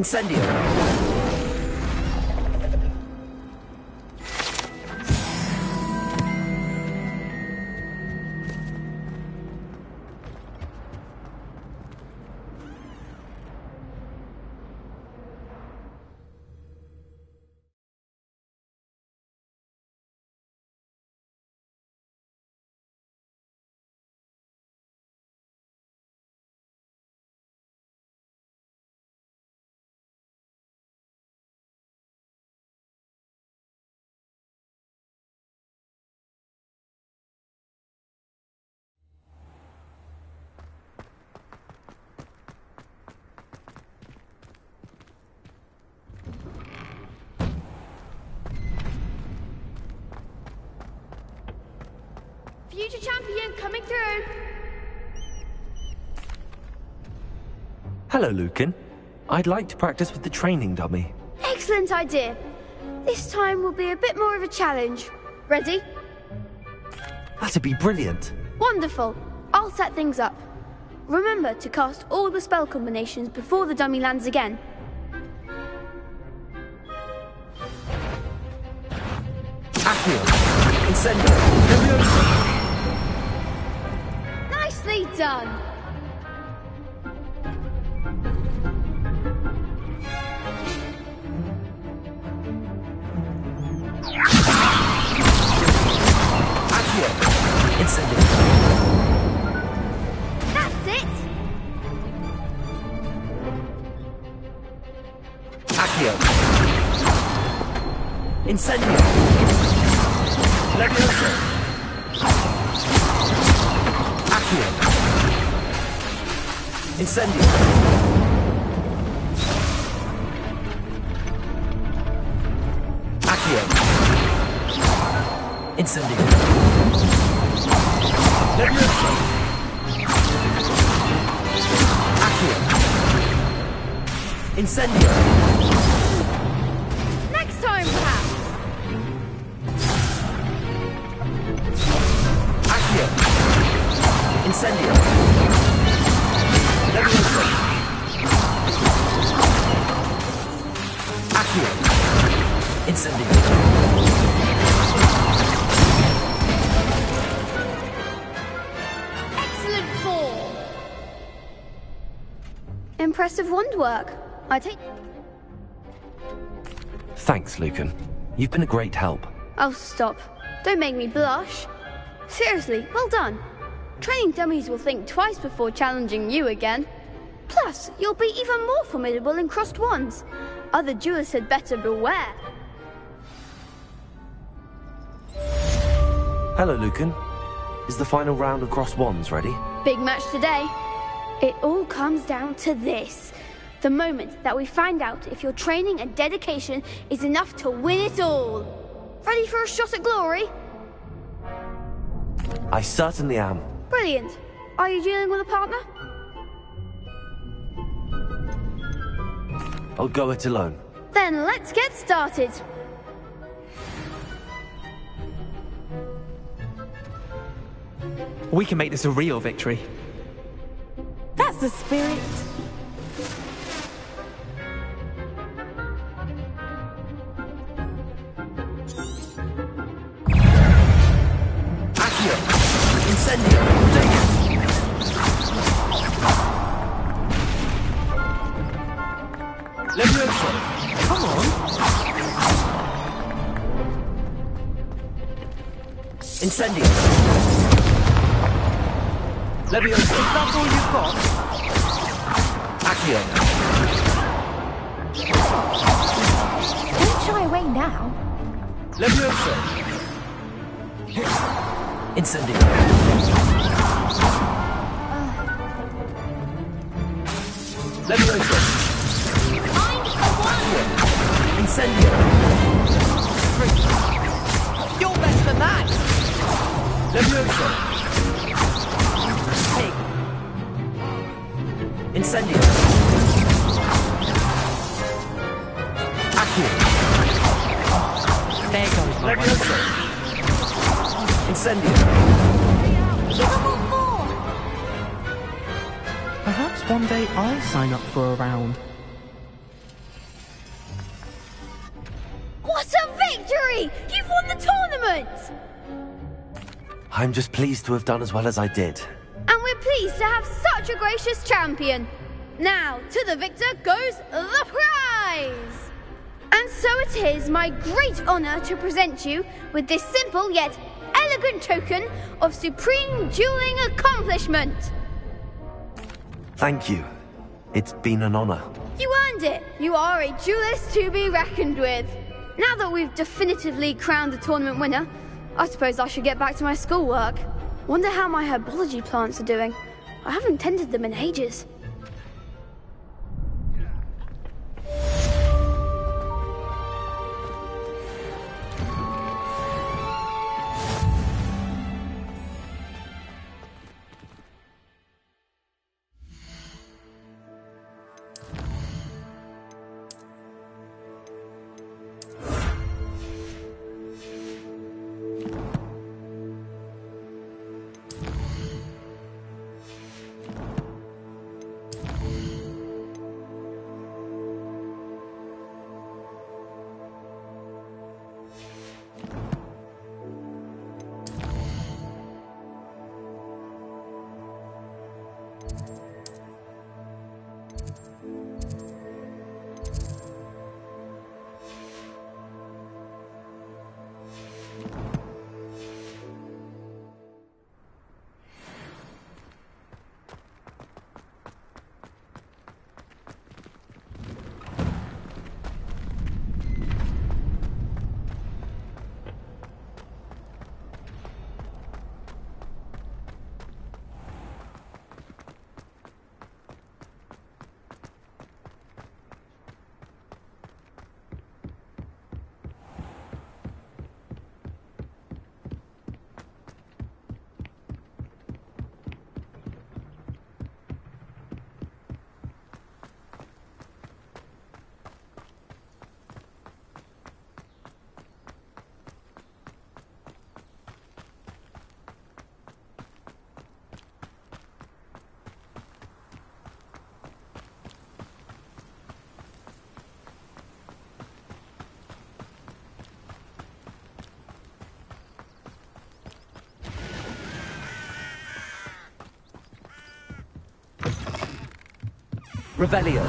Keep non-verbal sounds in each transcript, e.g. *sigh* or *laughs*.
Incendio! Future champion coming through. Hello, Lucan. I'd like to practice with the training dummy. Excellent idea. This time will be a bit more of a challenge. Ready? That'd be brilliant. Wonderful. I'll set things up. Remember to cast all the spell combinations before the dummy lands again. Accio! Incendio! Done. Wand work. I take. Thanks, Lucan. You've been a great help. Oh, stop. Don't make me blush. Seriously, well done. Training dummies will think twice before challenging you again. Plus, you'll be even more formidable in crossed wands. Other duelists had better beware. Hello, Lucan. Is the final round of Cross Wands ready? Big match today. It all comes down to this. The moment that we find out if your training and dedication is enough to win it all. Ready for a shot at glory? I certainly am. Brilliant. Are you dealing with a partner? I'll go it alone. Then let's get started. We can make this a real victory. That's the spirit. Accio! Incendio! Take it! Leviosa! Come on! Incendio! Leviosa! Is that all you've got? Accio! Don't shy away now. Leviosa! Incendio! Leviosa! Incendio! You're better than that! Leviosa! Incendio. Acqua. There goes my Levioso. Incendio. Perhaps one day I'll sign up for a round. What a victory! You've won the tournament! I'm just pleased to have done as well as I did. Pleased to have such a gracious champion. Now, to the victor goes the prize! And so it is my great honor to present you with this simple yet elegant token of supreme dueling accomplishment. Thank you. It's been an honor. You earned it. You are a duelist to be reckoned with. Now that we've definitively crowned the tournament winner, I suppose I should get back to my schoolwork. Wonder how my herbology plants are doing. I haven't tended them in ages. Revelio.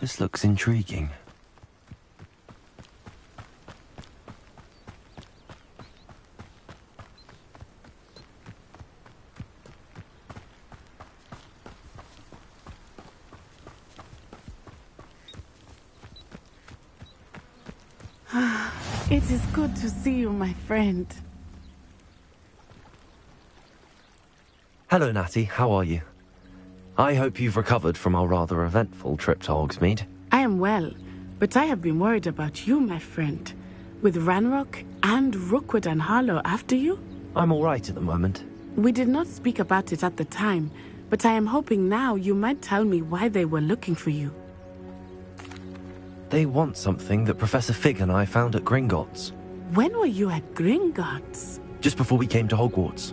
This looks intriguing. It is good to see you, my friend. Hello, Natty. How are you? I hope you've recovered from our rather eventful trip to Hogsmeade. I am well, but I have been worried about you, my friend. With Ranrock and Rookwood and Harlow after you? I'm all right at the moment. We did not speak about it at the time, but I am hoping now you might tell me why they were looking for you. They want something that Professor Fig and I found at Gringotts, When were you at Gringotts? just before we came to Hogwarts.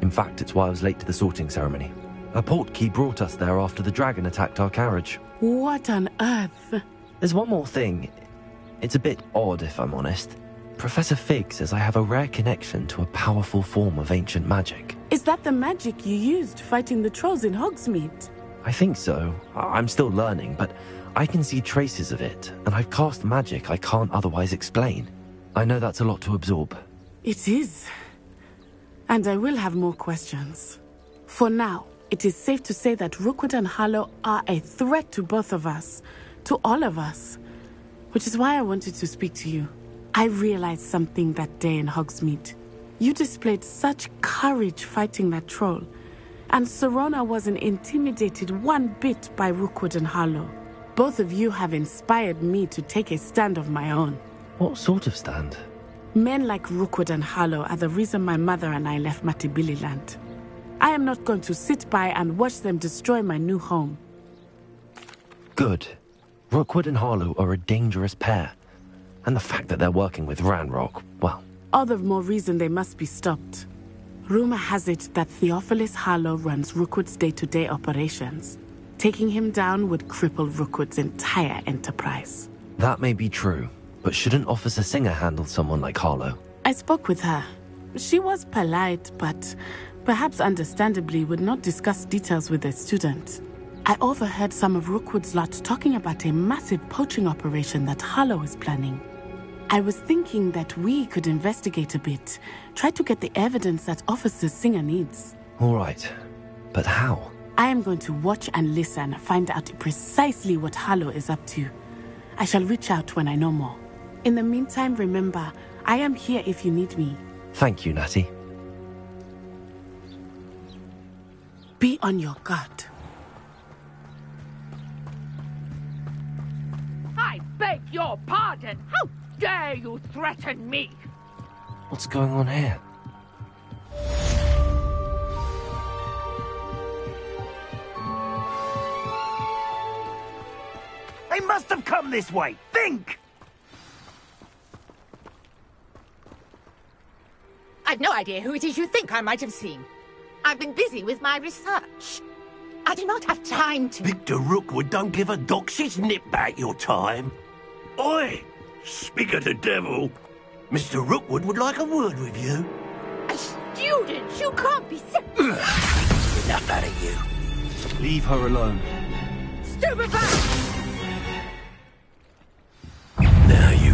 In fact, it's why I was late to the sorting ceremony. A portkey brought us there after the dragon attacked our carriage. What on earth? There's one more thing. It's a bit odd, if I'm honest. Professor Fig says I have a rare connection to a powerful form of ancient magic. Is that the magic you used fighting the trolls in Hogsmeade? I think so. I'm still learning, but I can see traces of it, and I've cast magic I can't otherwise explain. I know that's a lot to absorb. It is. And I will have more questions. For now, it is safe to say that Rookwood and Harlow are a threat to both of us, to all of us. Which is why I wanted to speak to you. I realized something that day in Hogsmeade. You displayed such courage fighting that troll, and Sirona wasn't intimidated one bit by Rookwood and Harlow. Both of you have inspired me to take a stand of my own. What sort of stand? Men like Rookwood and Harlow are the reason my mother and I left Matabeleland. I am not going to sit by and watch them destroy my new home. Good. Rookwood and Harlow are a dangerous pair. And the fact that they're working with Ranrock, well, All the more reason they must be stopped. Rumor has it that Theophilus Harlow runs Rookwood's day to day operations. Taking him down would cripple Rookwood's entire enterprise. that may be true. But shouldn't Officer Singer handle someone like Harlow? I spoke with her. She was polite, but perhaps understandably would not discuss details with a student. I overheard some of Rookwood's lot talking about a massive poaching operation that Harlow is planning. I was thinking that we could investigate a bit, try to get the evidence that Officer Singer needs. All right. But how? I am going to watch and listen, find out precisely what Harlow is up to. I shall reach out when I know more. In the meantime, remember, I am here if you need me. Thank you, Natty. Be on your guard. I beg your pardon. How dare you threaten me? What's going on here? They must have come this way. Think! I've no idea who it is you think I might have seen. I've been busy with my research. I do not have time to. Victor Rookwood don't give a doxy's nip back your time. Oi! Speak of the devil. Mr. Rookwood would like a word with you. A student! You can't be so Enough out of you. Leave her alone. stupid back! Now you...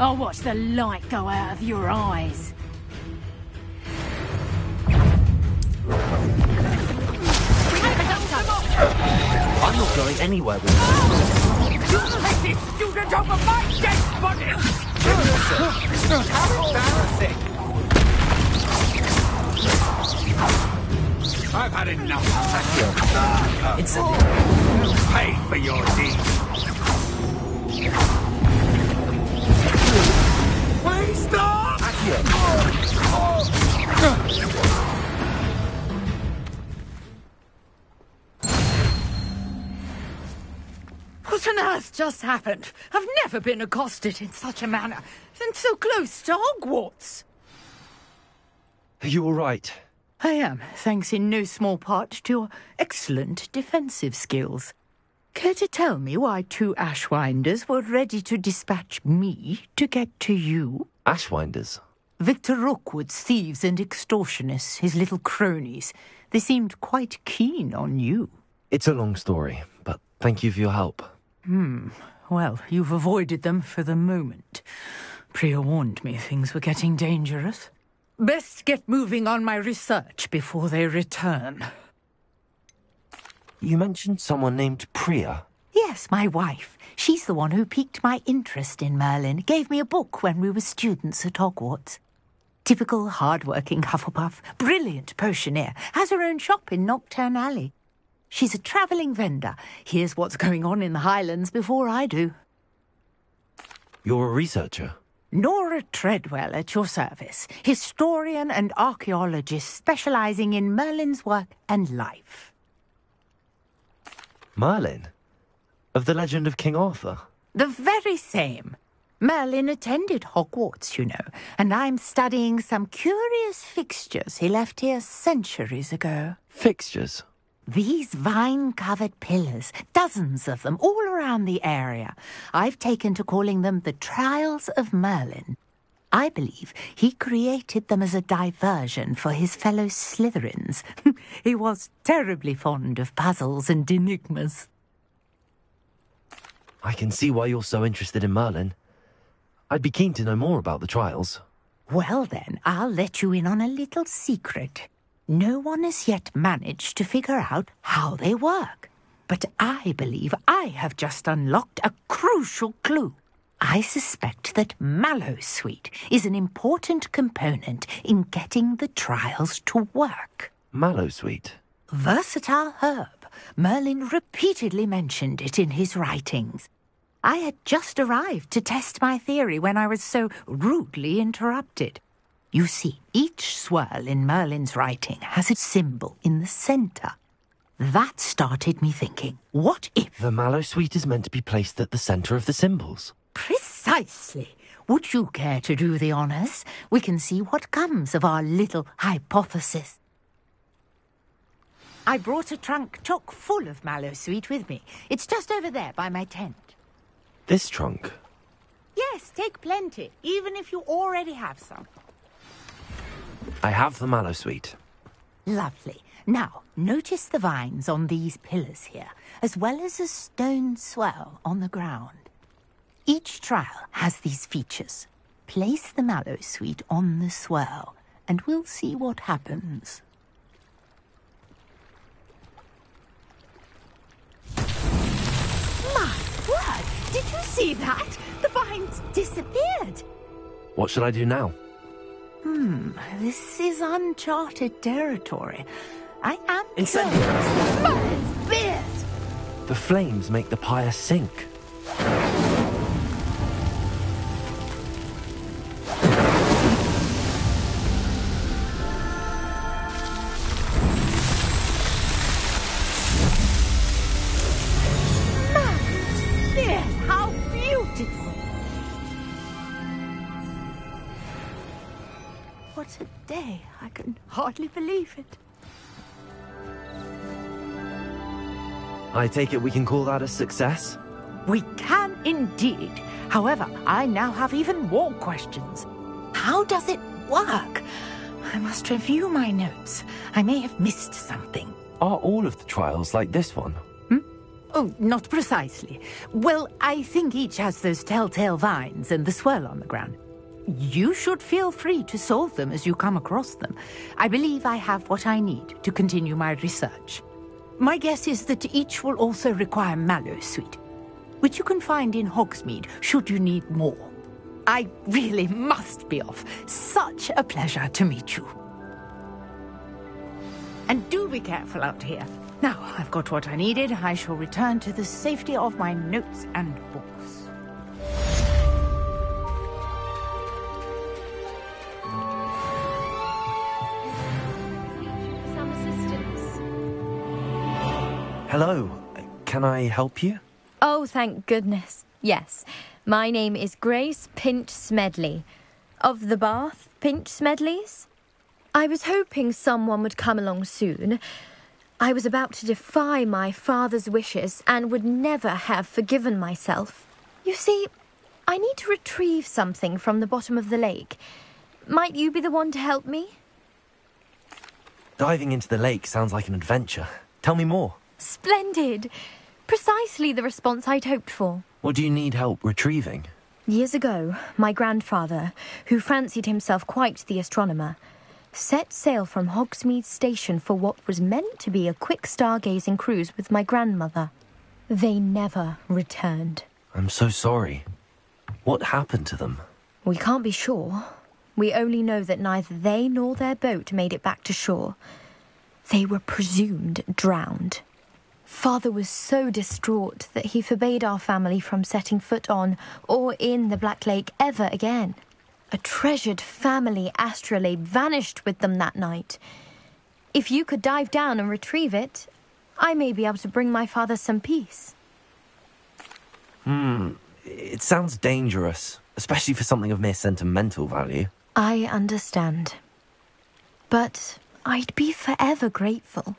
I'll oh, watch the light go out of your eyes. I'm not going anywhere with you. You take this student over my dead body! How! I've had enough. Pay for your deeds. Please stop! What on earth just happened? I've never been accosted in such a manner, and so close to Hogwarts. Are you all right? I am, thanks in no small part to your excellent defensive skills. Care to tell me why two Ashwinders were ready to dispatch me to get to you? Ashwinders. Victor Rookwood's thieves and extortionists, his little cronies. They seemed quite keen on you. It's a long story, but thank you for your help. Hmm. Well, you've avoided them for the moment. Priya warned me things were getting dangerous. Best get moving on my research before they return. You mentioned someone named Priya. Yes, my wife. She's the one who piqued my interest in Merlin, gave me a book when we were students at Hogwarts. Typical hard-working Hufflepuff, brilliant potioneer, has her own shop in Knockturn Alley. She's a travelling vendor, Here's what's going on in the Highlands before I do. You're a researcher. Nora Treadwell at your service, historian and archaeologist specialising in Merlin's work and life. Merlin? Of the legend of King Arthur? The very same. Merlin attended Hogwarts, you know, and I'm studying some curious fixtures he left here centuries ago. Fixtures. These vine covered pillars, dozens of them all around the area. I've taken to calling them the Trials of Merlin. I believe he created them as a diversion for his fellow Slytherins. *laughs* he was terribly fond of puzzles and enigmas. I can see why you're so interested in Merlin. I'd be keen to know more about the trials. Well, then, I'll let you in on a little secret. No one has yet managed to figure out how they work. But I believe I have just unlocked a crucial clue. I suspect that mallowsweet is an important component in getting the trials to work. Mallowsweet? Versatile herb. Merlin repeatedly mentioned it in his writings. I had just arrived to test my theory when I was so rudely interrupted. You see, each swirl in Merlin's writing has a symbol in the centre. That started me thinking, what if? The mallowsweet is meant to be placed at the centre of the symbols. Precisely. Would you care to do the honours? We can see what comes of our little hypothesis. I brought a trunk chock full of mallowsweet with me. It's just over there by my tent. This trunk? Yes, take plenty, even if you already have some. I have the mallowsweet. Lovely. Now, notice the vines on these pillars here, as well as a stone swell on the ground. Each trial has these features. Place the mallowsweet on the swell, and we'll see what happens. My word! Did you see that? The vines disappeared. What should I do now? Hmm, this is uncharted territory. I am Incendiaries! Merlin's! The flames make the pyre sink. Hardly believe it. I take it we can call that a success? We can indeed. However, I now have even more questions. How does it work? I must review my notes. I may have missed something. Are all of the trials like this one? Hmm? Oh, not precisely. Well, I think each has those telltale vines and the swirl on the ground. You should feel free to solve them as you come across them. I believe I have what I need to continue my research. My guess is that each will also require mallowsweet, which you can find in Hogsmeade should you need more. I really must be off. Such a pleasure to meet you. And do be careful out here. Now I've got what I needed, I shall return to the safety of my notes and books. Hello. Can I help you? Oh, thank goodness. Yes. My name is Grace Pinch Smedley. Of the Bath Pinch Smedleys? I was hoping someone would come along soon. I was about to defy my father's wishes and would never have forgiven myself. You see, I need to retrieve something from the bottom of the lake. Might you be the one to help me? Diving into the lake sounds like an adventure. Tell me more. Splendid! Precisely the response I'd hoped for. What do you need help retrieving? Years ago, my grandfather, who fancied himself quite the astronomer, set sail from Hogsmeade Station for what was meant to be a quick stargazing cruise with my grandmother. They never returned. I'm so sorry. What happened to them? We can't be sure. We only know that neither they nor their boat made it back to shore. They were presumed drowned. Father was so distraught that he forbade our family from setting foot on or in the Black Lake ever again. A treasured family astrolabe vanished with them that night. If you could dive down and retrieve it, I may be able to bring my father some peace. Hmm. It sounds dangerous, especially for something of mere sentimental value. I understand. But I'd be forever grateful.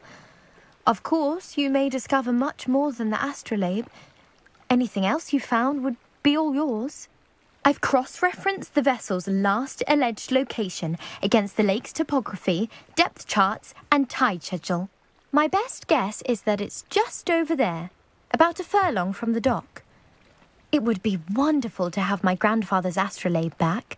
Of course, you may discover much more than the astrolabe. Anything else you found would be all yours. I've cross referenced the vessel's last alleged location against the lake's topography, depth charts, and tide schedule. My best guess is that it's just over there, about a furlong from the dock. It would be wonderful to have my grandfather's astrolabe back.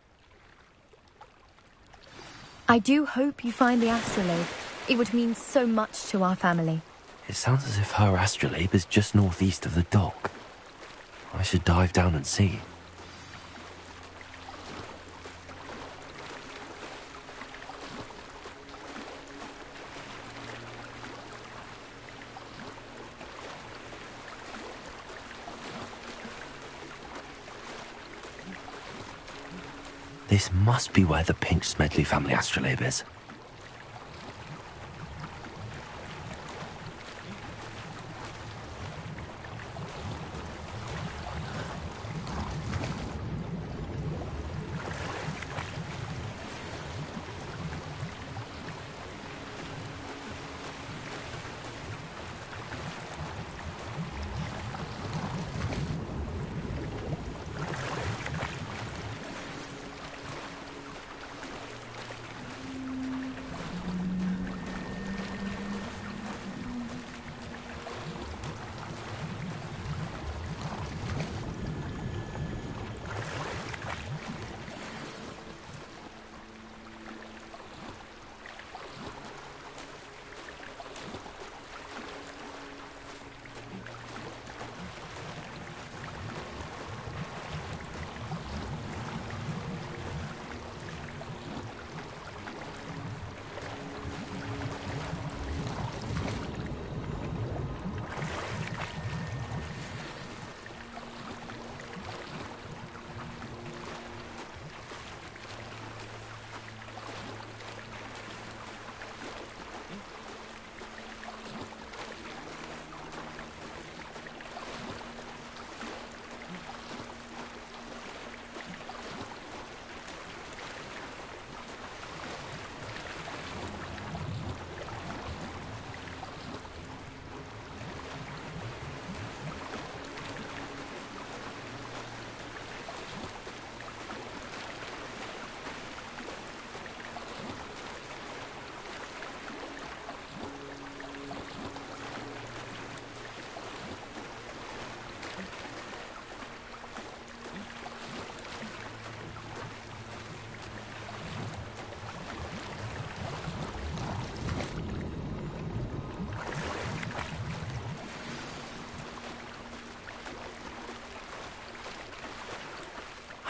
I do hope you find the astrolabe. It would mean so much to our family. It sounds as if her astrolabe is just northeast of the dock. I should dive down and see. This must be where the Pinch Smedley family astrolabe is.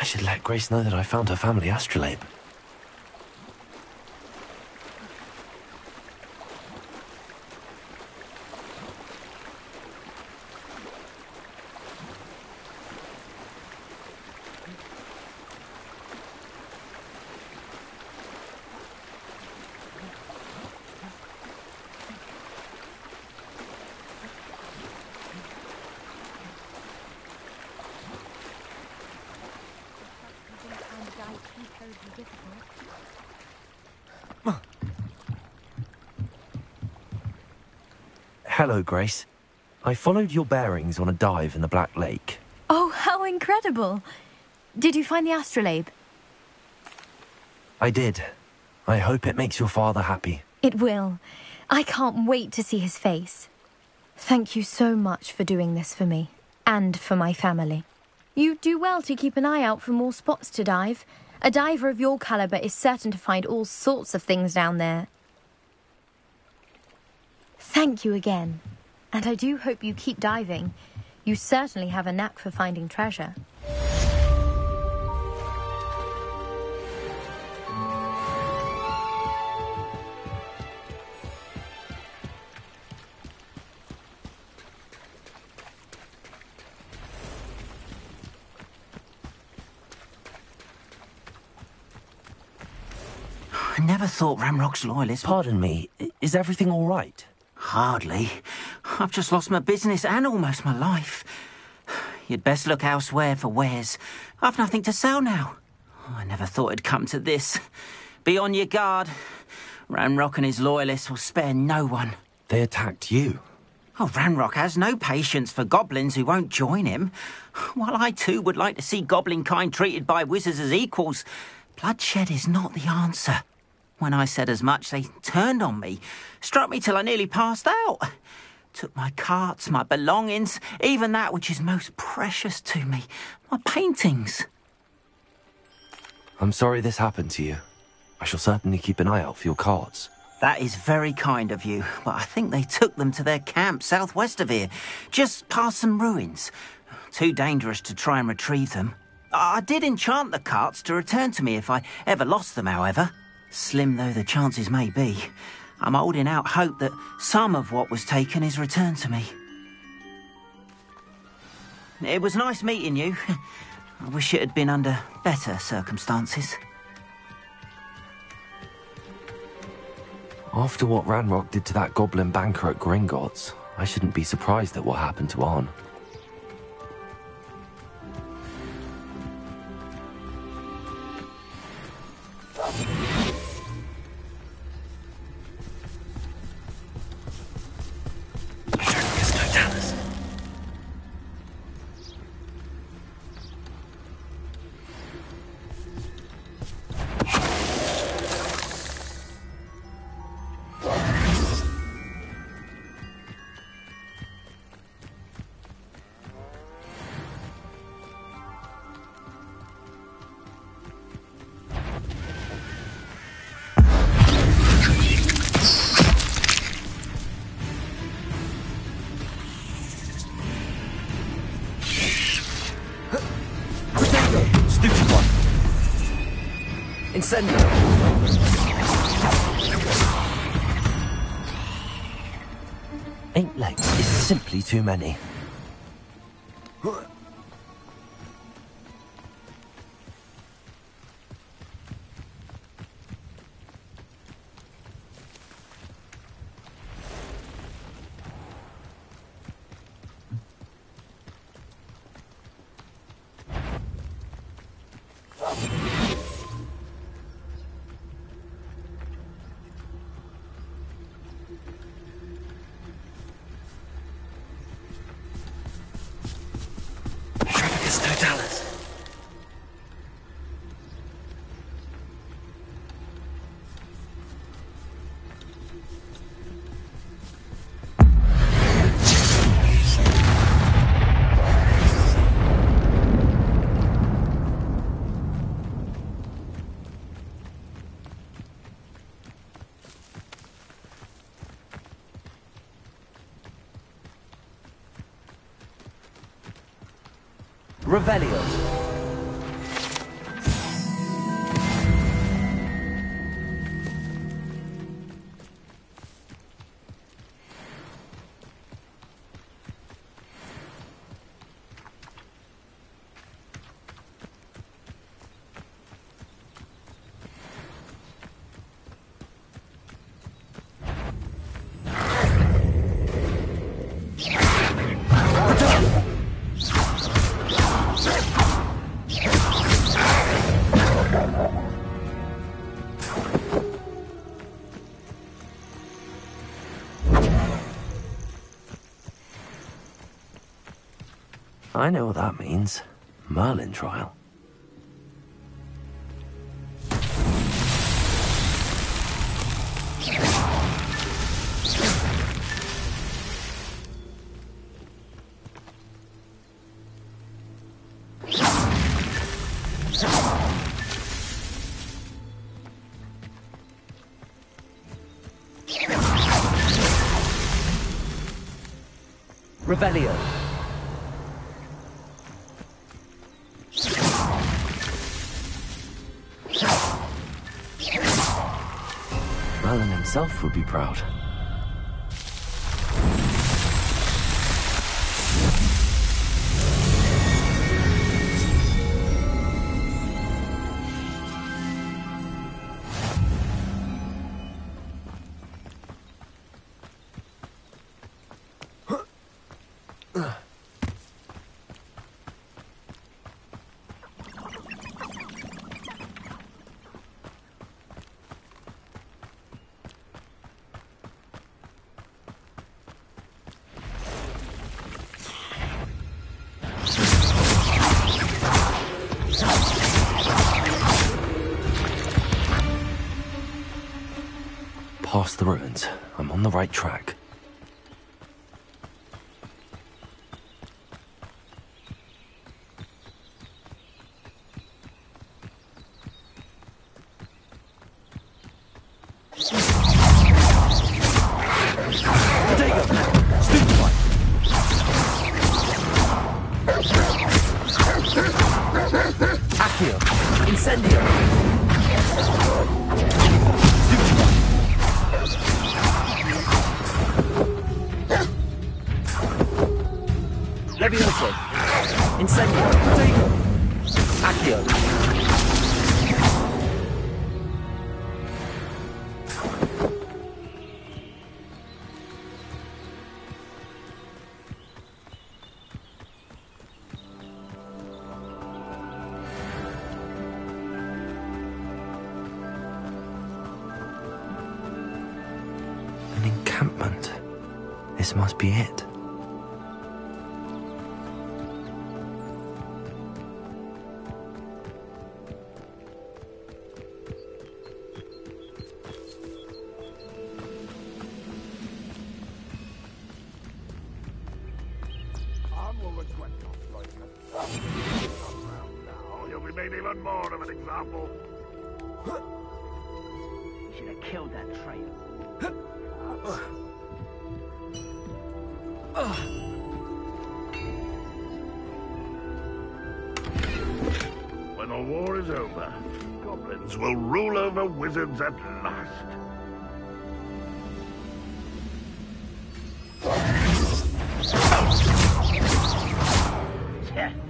I should let Grace know that I found her family astrolabe. Hello, Grace. I followed your bearings on a dive in the Black Lake. Oh, how incredible! Did you find the astrolabe? I did. I hope it makes your father happy. It will. I can't wait to see his face. Thank you so much for doing this for me and for my family. You do well to keep an eye out for more spots to dive. A diver of your caliber is certain to find all sorts of things down there. Thank you again. And I do hope you keep diving. You certainly have a knack for finding treasure. I never thought Ranrock's loyalists. Pardon me, is everything all right? Hardly. I've just lost my business and almost my life. You'd best look elsewhere for wares. I've nothing to sell now. Oh, I never thought it'd come to this. Be on your guard. Ranrock and his loyalists will spare no one. They attacked you. Oh, Ranrock has no patience for goblins who won't join him. While I too would like to see goblin kind treated by wizards as equals, bloodshed is not the answer. When I said as much, they turned on me, struck me till I nearly passed out. Took my carts, my belongings, even that which is most precious to me, my paintings. I'm sorry this happened to you. I shall certainly keep an eye out for your carts. That is very kind of you, but I think they took them to their camp southwest of here, just past some ruins. Too dangerous to try and retrieve them. I did enchant the carts to return to me if I ever lost them, however. Slim though the chances may be, I'm holding out hope that some of what was taken is returned to me. It was nice meeting you. *laughs* I wish it had been under better circumstances. After what Ranrock did to that goblin banker at Gringotts, I shouldn't be surprised at what happened to Arn. too many. Revelio. I know what that means. Merlin trial. Revelio. himself would be proud. Goblins will rule over wizards at last.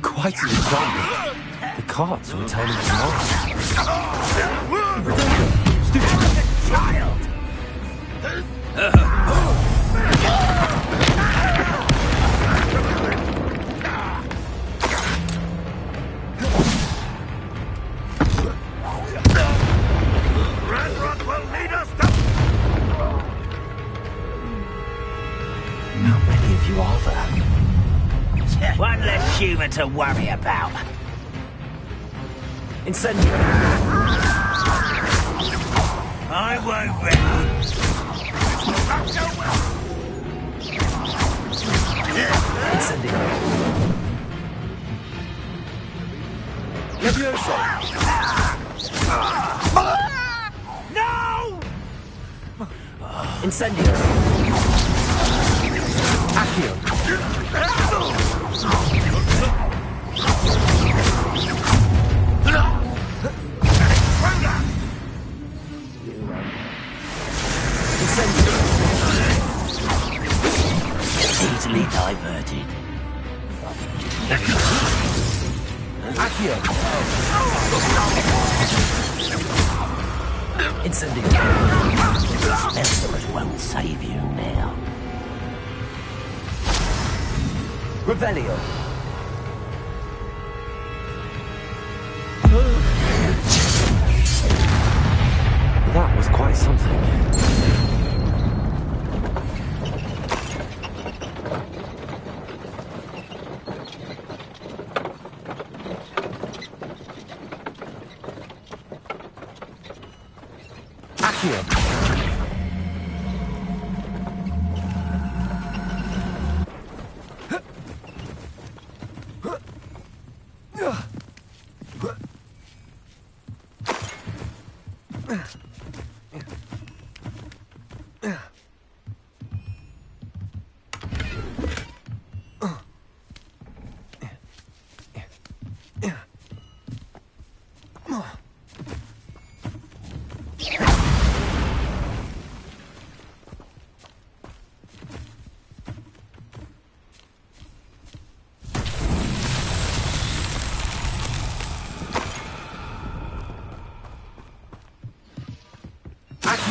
Quite an example. The carts are returning tomorrow. To worry about. Incendio. I won't. Incendio. Levioso. No! Incendio.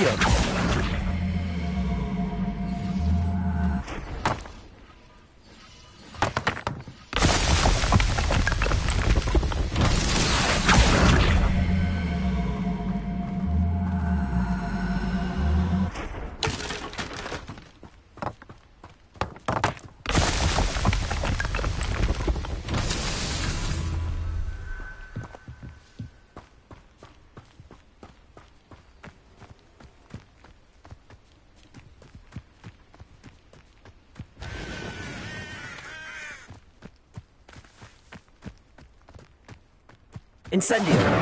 Tokyo. Accio. Incendio. Accio.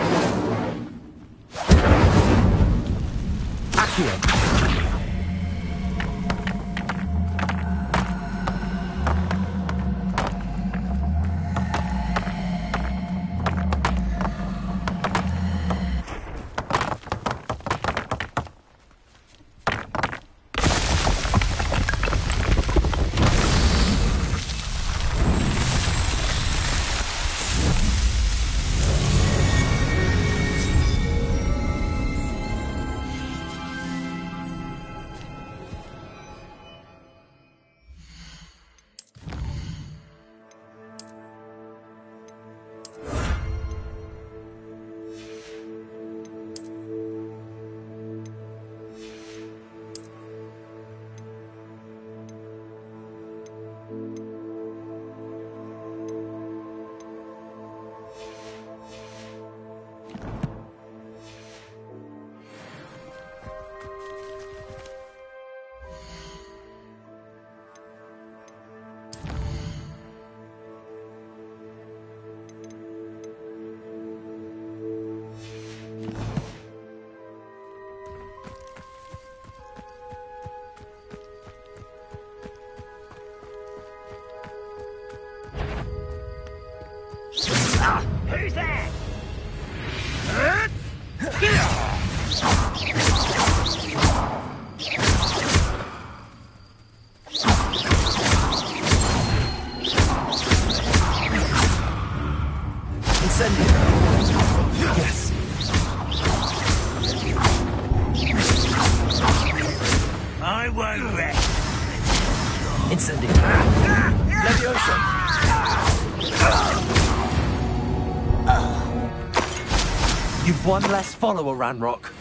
One less follower, Ranrock.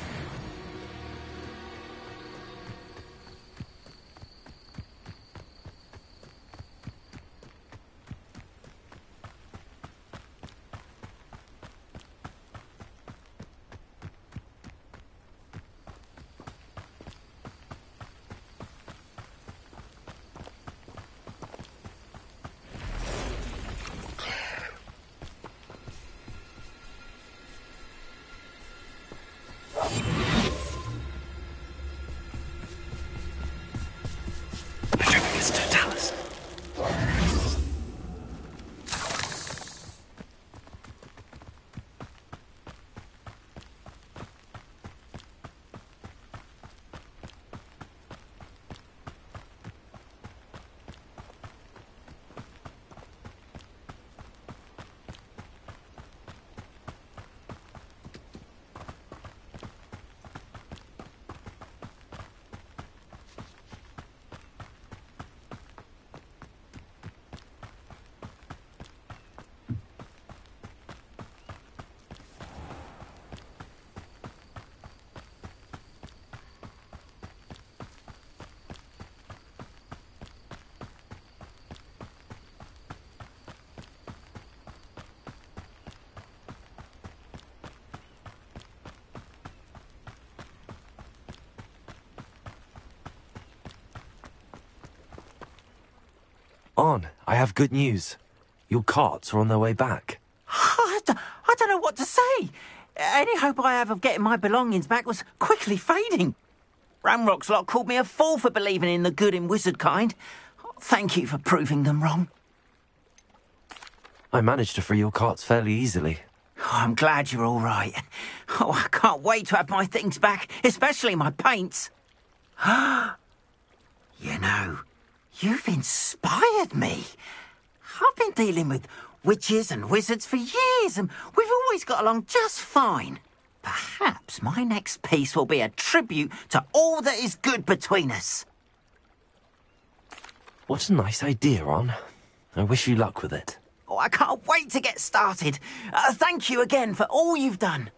On, I have good news. Your carts are on their way back. *laughs* I d- I don't know what to say. Any hope I have of getting my belongings back was quickly fading. Ranrock's lot called me a fool for believing in the good in wizard kind. Thank you for proving them wrong. I managed to free your carts fairly easily. Oh, I'm glad you're all right. Oh, I can't wait to have my things back, especially my paints. *gasps* you know, You've inspired me. I've been dealing with witches and wizards for years, and we've always got along just fine. Perhaps my next piece will be a tribute to all that is good between us. What a nice idea, Ron. I wish you luck with it. Oh, I can't wait to get started. Uh, thank you again for all you've done.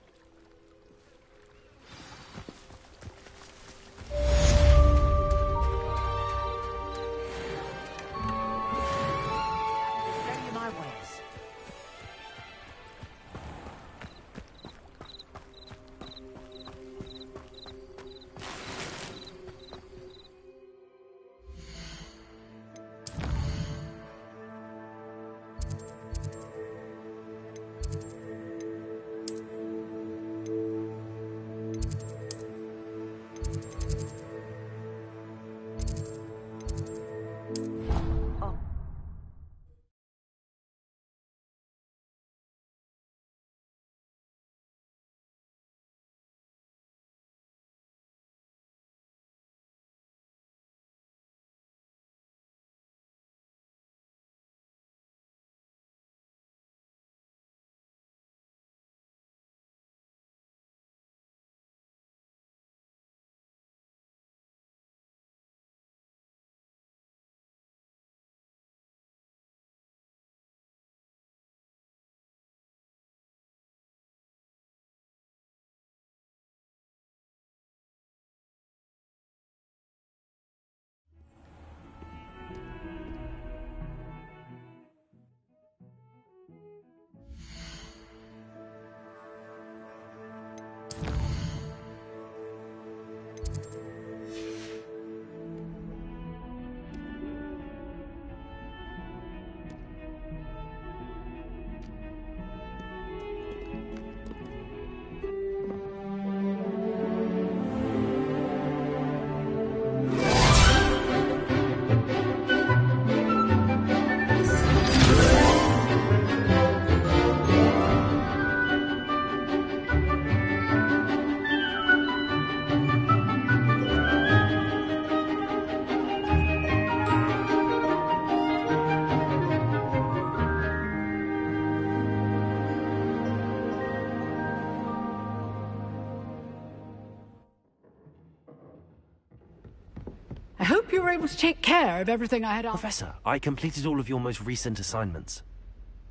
You were able to take care of everything I had asked. Professor, I completed all of your most recent assignments.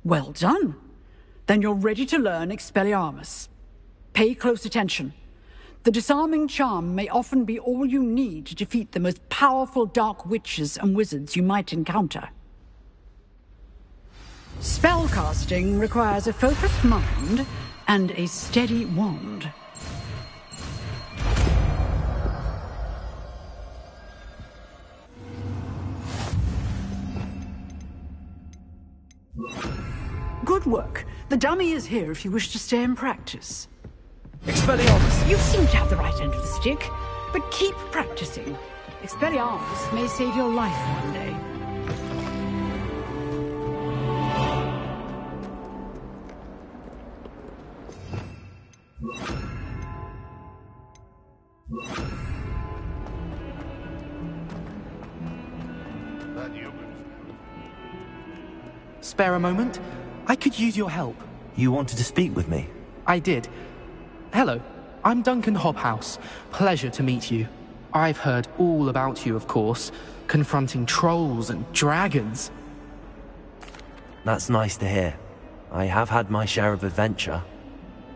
Well done. Then you're ready to learn Expelliarmus. Pay close attention. The disarming charm may often be all you need to defeat the most powerful dark witches and wizards you might encounter. Spellcasting requires a focused mind and a steady wand. Good work. The dummy is here if you wish to stay and practice. Expelliarmus! You seem to have the right end of the stick, but keep practicing. Expelliarmus may save your life one day. Spare a moment? I could use your help. You wanted to speak with me? I did. Hello, I'm Duncan Hobhouse. Pleasure to meet you. I've heard all about you, of course, confronting trolls and dragons. That's nice to hear. I have had my share of adventure.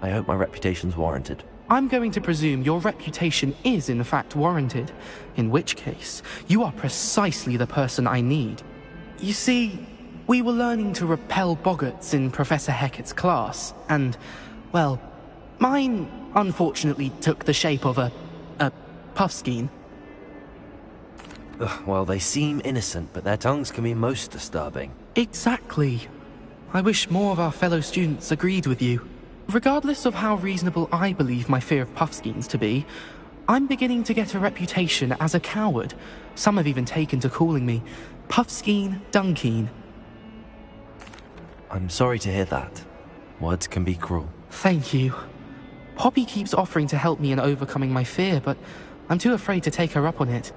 I hope my reputation's warranted. I'm going to presume your reputation is in fact warranted, in which case, you are precisely the person I need. You see, we were learning to repel boggarts in Professor Hecat's class, and, well, mine unfortunately took the shape of a. a puffskein. Ugh, well, they seem innocent, but their tongues can be most disturbing. Exactly. I wish more of our fellow students agreed with you. Regardless of how reasonable I believe my fear of puffskeins to be, I'm beginning to get a reputation as a coward. Some have even taken to calling me Puffskein Dunkeen. I'm sorry to hear that. Words can be cruel. Thank you. Poppy keeps offering to help me in overcoming my fear, but I'm too afraid to take her up on it.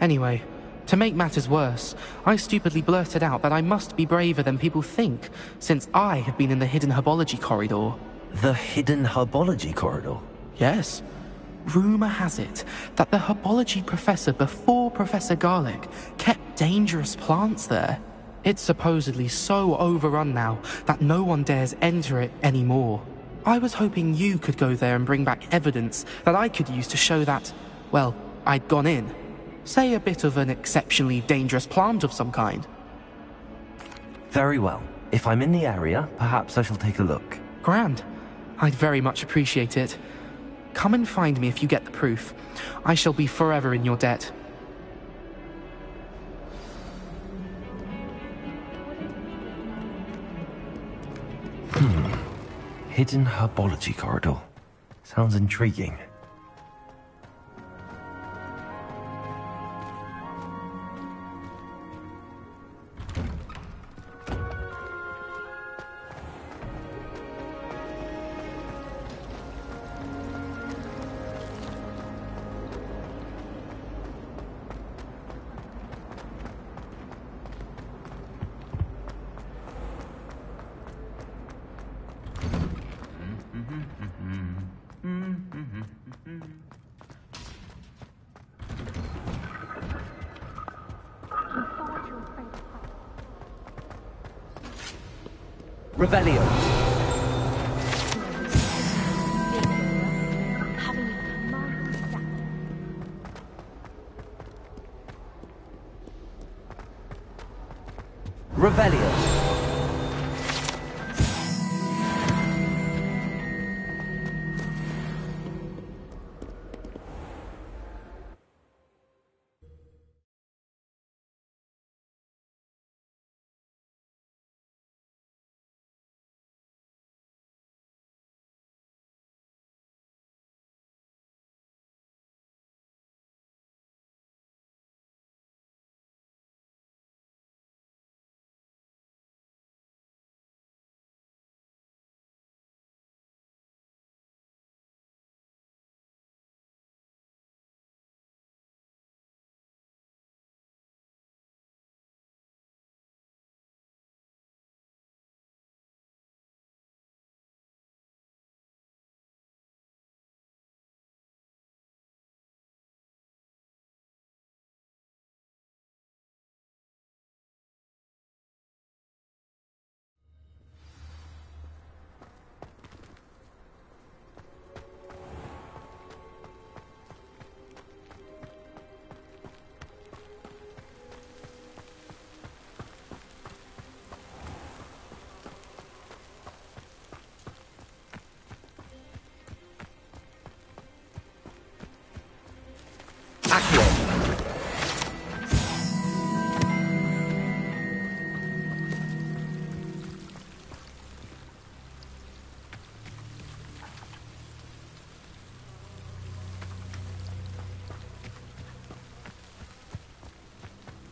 Anyway, to make matters worse, I stupidly blurted out that I must be braver than people think, since I have been in the hidden herbology corridor. The hidden herbology corridor? Yes. Rumour has it that the herbology professor before Professor Garlick kept dangerous plants there. It's supposedly so overrun now that no one dares enter it anymore. I was hoping you could go there and bring back evidence that I could use to show that, well, I'd gone in. Say a bit of an exceptionally dangerous plant of some kind. Very well. If I'm in the area, perhaps I shall take a look. Grand. I'd very much appreciate it. Come and find me if you get the proof. I shall be forever in your debt. Hmm. Hidden herbology corridor. Sounds intriguing.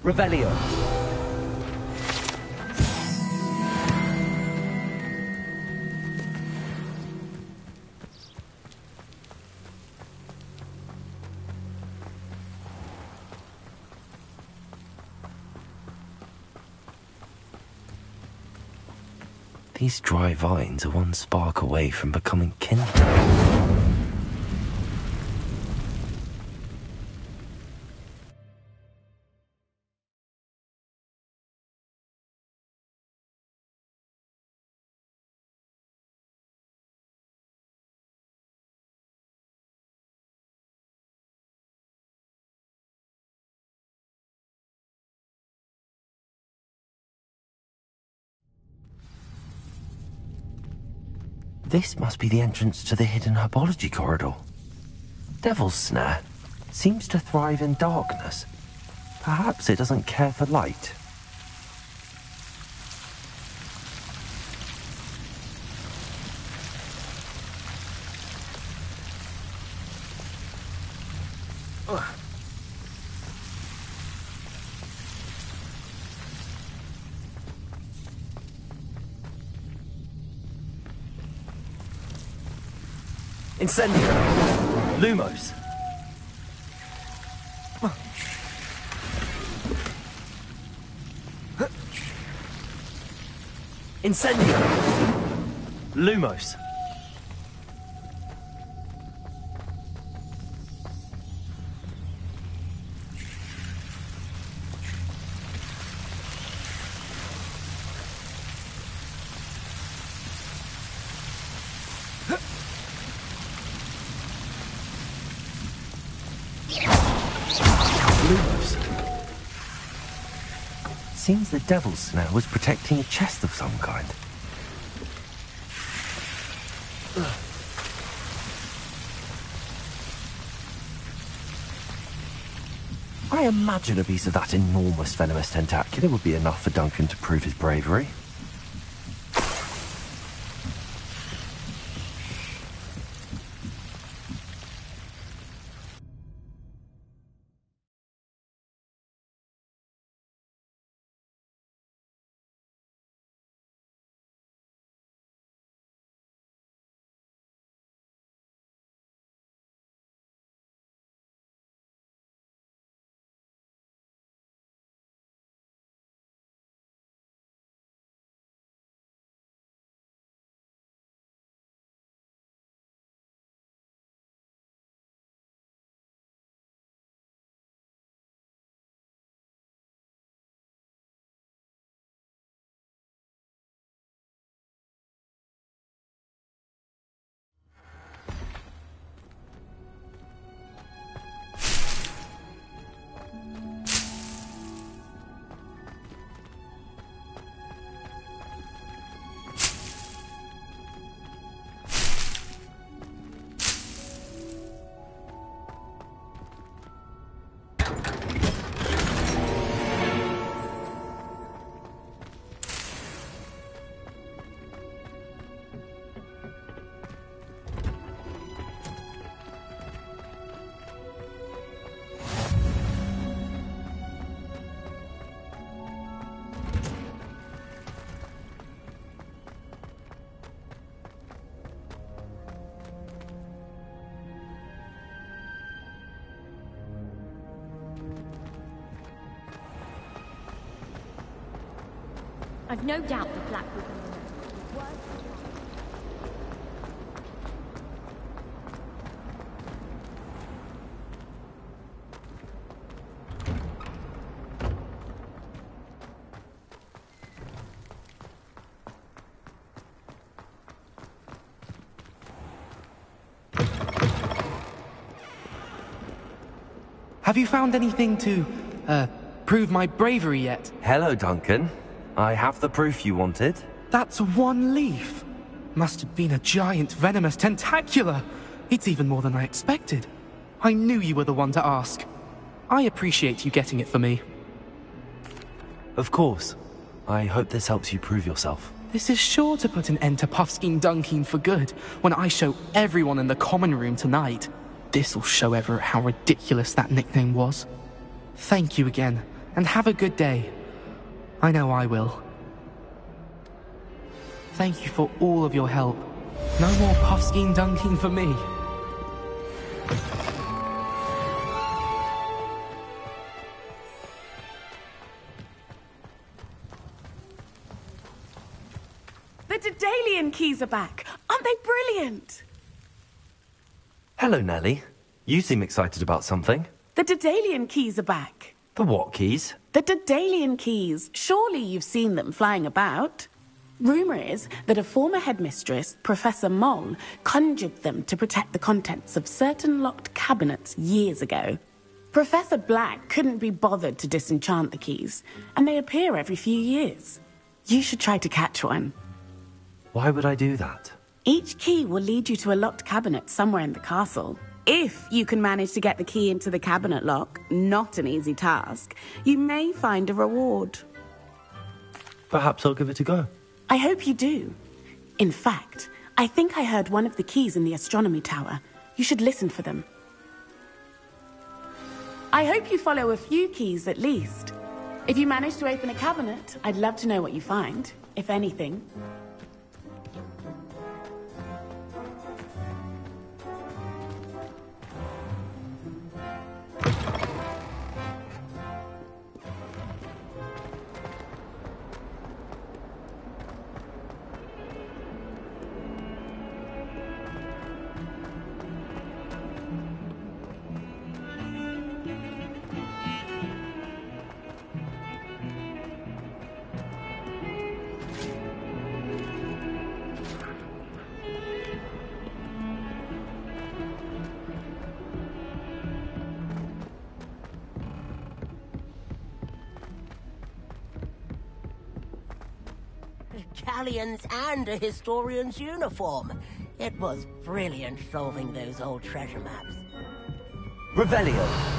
Revelio. These dry vines are one spark away from becoming kindled. This must be the entrance to the hidden herbology corridor. Devil's Snare seems to thrive in darkness. Perhaps it doesn't care for light. Incendio. Lumos. Incendio. Lumos. Seems the Devil's Snare was protecting a chest of some kind. I imagine a piece of that enormous venomous tentacula would be enough for Duncan to prove his bravery. No doubt the Black will Have you found anything to, uh, prove my bravery yet? Hello, Duncan. I have the proof you wanted. That's one leaf. Must have been a giant venomous tentacula. It's even more than I expected. I knew you were the one to ask. I appreciate you getting it for me. Of course. I hope this helps you prove yourself. This is sure to put an end to Puffskein Dunkeen for good when I show everyone in the common room tonight. This'll show Everett how ridiculous that nickname was. Thank you again, And have a good day. I know I will. Thank you for all of your help. No more puffskein dunking for me. The Dedalian keys are back. Aren't they brilliant? Hello, Nellie. You seem excited about something. The Dedalian keys are back. The what keys? The Dedalian keys. Surely you've seen them flying about. Rumour is that a former headmistress, Professor Moll, conjured them to protect the contents of certain locked cabinets years ago. Professor Black couldn't be bothered to disenchant the keys, and they appear every few years. You should try to catch one. Why would I do that? Each key will lead you to a locked cabinet somewhere in the castle. If you can manage to get the key into the cabinet lock, not an easy task, you may find a reward. Perhaps I'll give it a go. I hope you do. In fact, I think I heard one of the keys in the astronomy tower. You should listen for them. I hope you follow a few keys at least. If you manage to open a cabinet, I'd love to know what you find, if anything. And a historian's uniform. It was brilliant solving those old treasure maps. Revelio.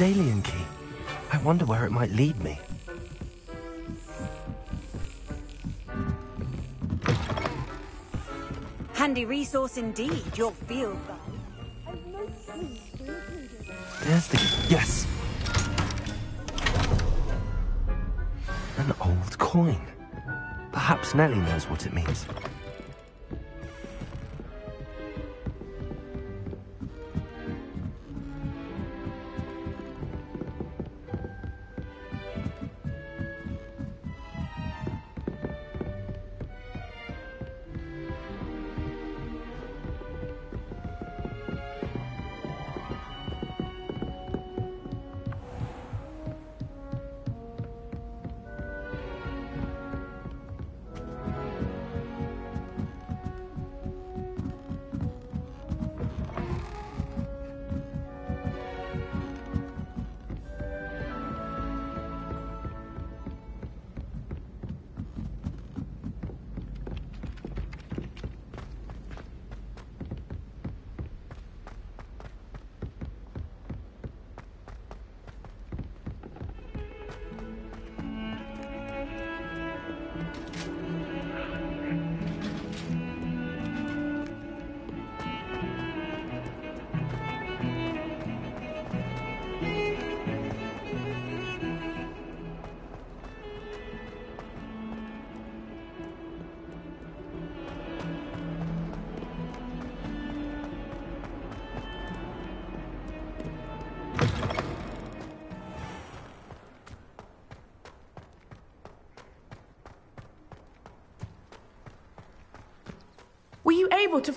A Dedalian key. I wonder where it might lead me. Handy resource indeed, your field guide. There's the... Yes! An old coin. Perhaps Nellie knows what it means.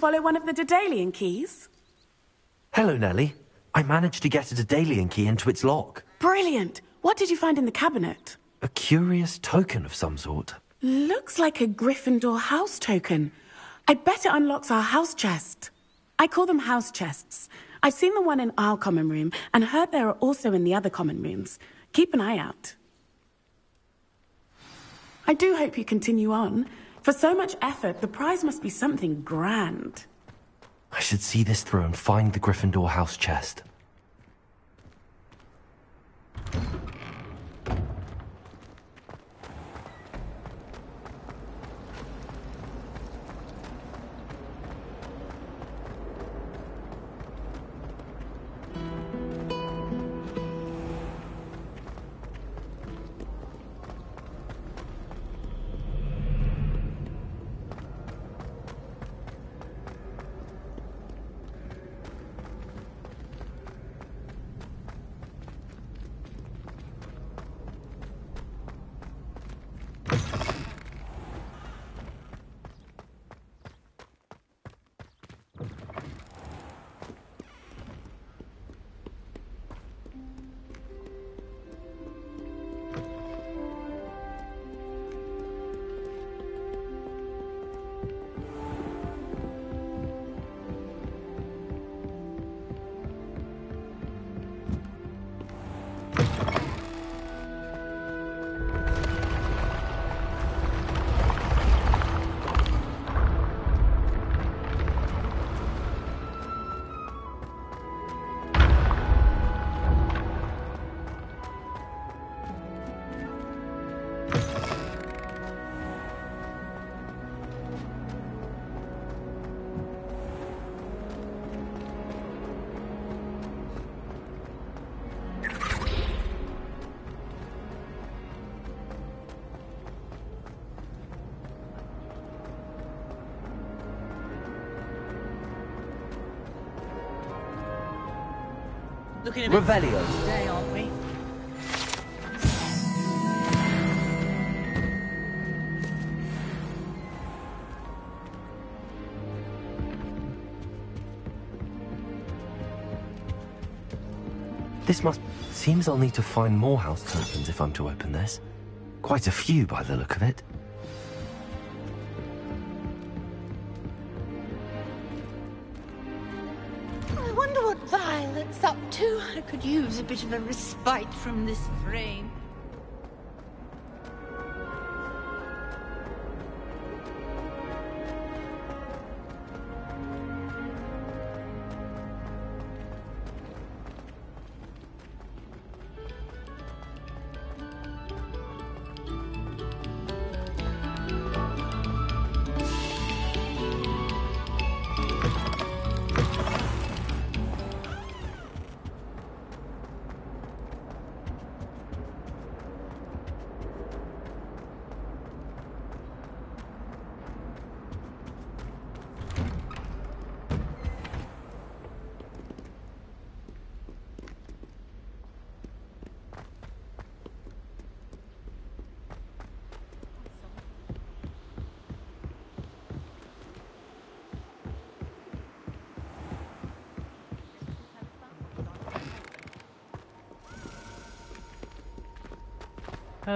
Follow one of the Dedalian keys? Hello, Nellie. I managed to get a Dedalian key into its lock. Brilliant! What did you find in the cabinet? A curious token of some sort. Looks like a Gryffindor house token. I bet it unlocks our house chest. I call them house chests. I've seen the one in our common room and heard there are also in the other common rooms. Keep an eye out. I do hope you continue on. For so much effort, the prize must be something grand. I should see this through and find the Gryffindor house chest. Looking a bit Revelio. today, aren't we? This must... Seems I'll need to find more house tokens if I'm to open this. Quite a few by the look of it. A respite from this frame.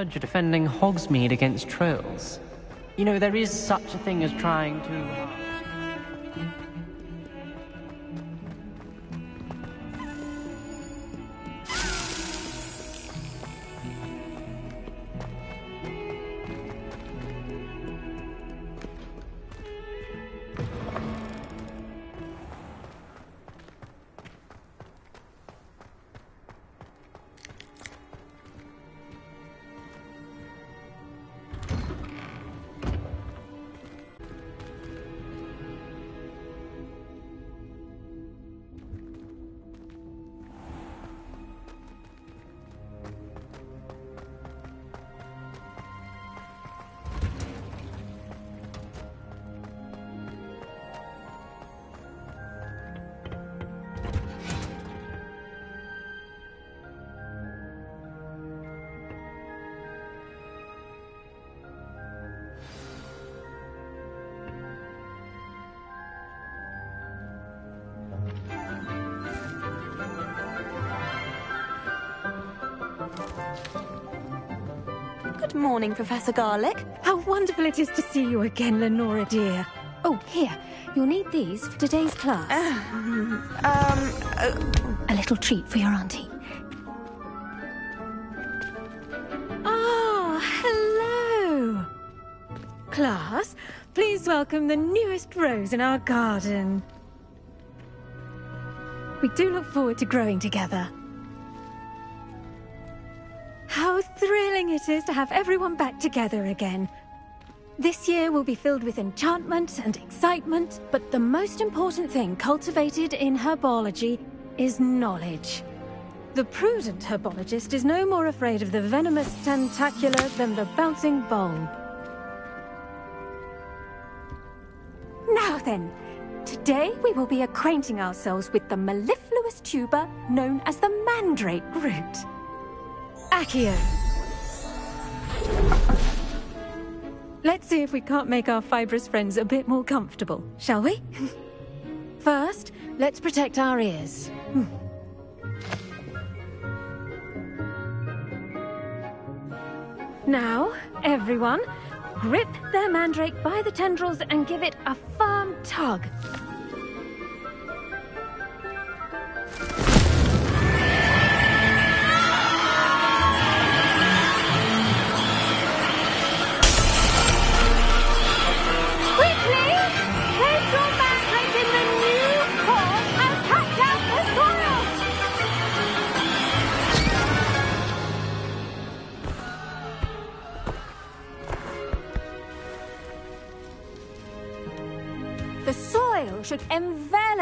Defending Hogsmeade against trolls. You know, there is such a thing as trying to. Morning, Professor Garlick. How wonderful it is to see you again, Lenora dear. Oh, here. You'll need these for today's class. um, uh, A little treat for your auntie. Ah, hello. Class, please welcome the newest rose in our garden. We do look forward to growing together. Is to have everyone back together again. This year will be filled with enchantment and excitement, but the most important thing cultivated in herbology is knowledge. The prudent herbologist is no more afraid of the venomous tentacula than the bouncing bulb. Now then, today we will be acquainting ourselves with the mellifluous tuber known as the mandrake root. Accio. Let's see if we can't make our fibrous friends a bit more comfortable, shall we? *laughs* First, let's protect our ears. Hmm. Now, everyone, grip their mandrake by the tendrils and give it a firm tug.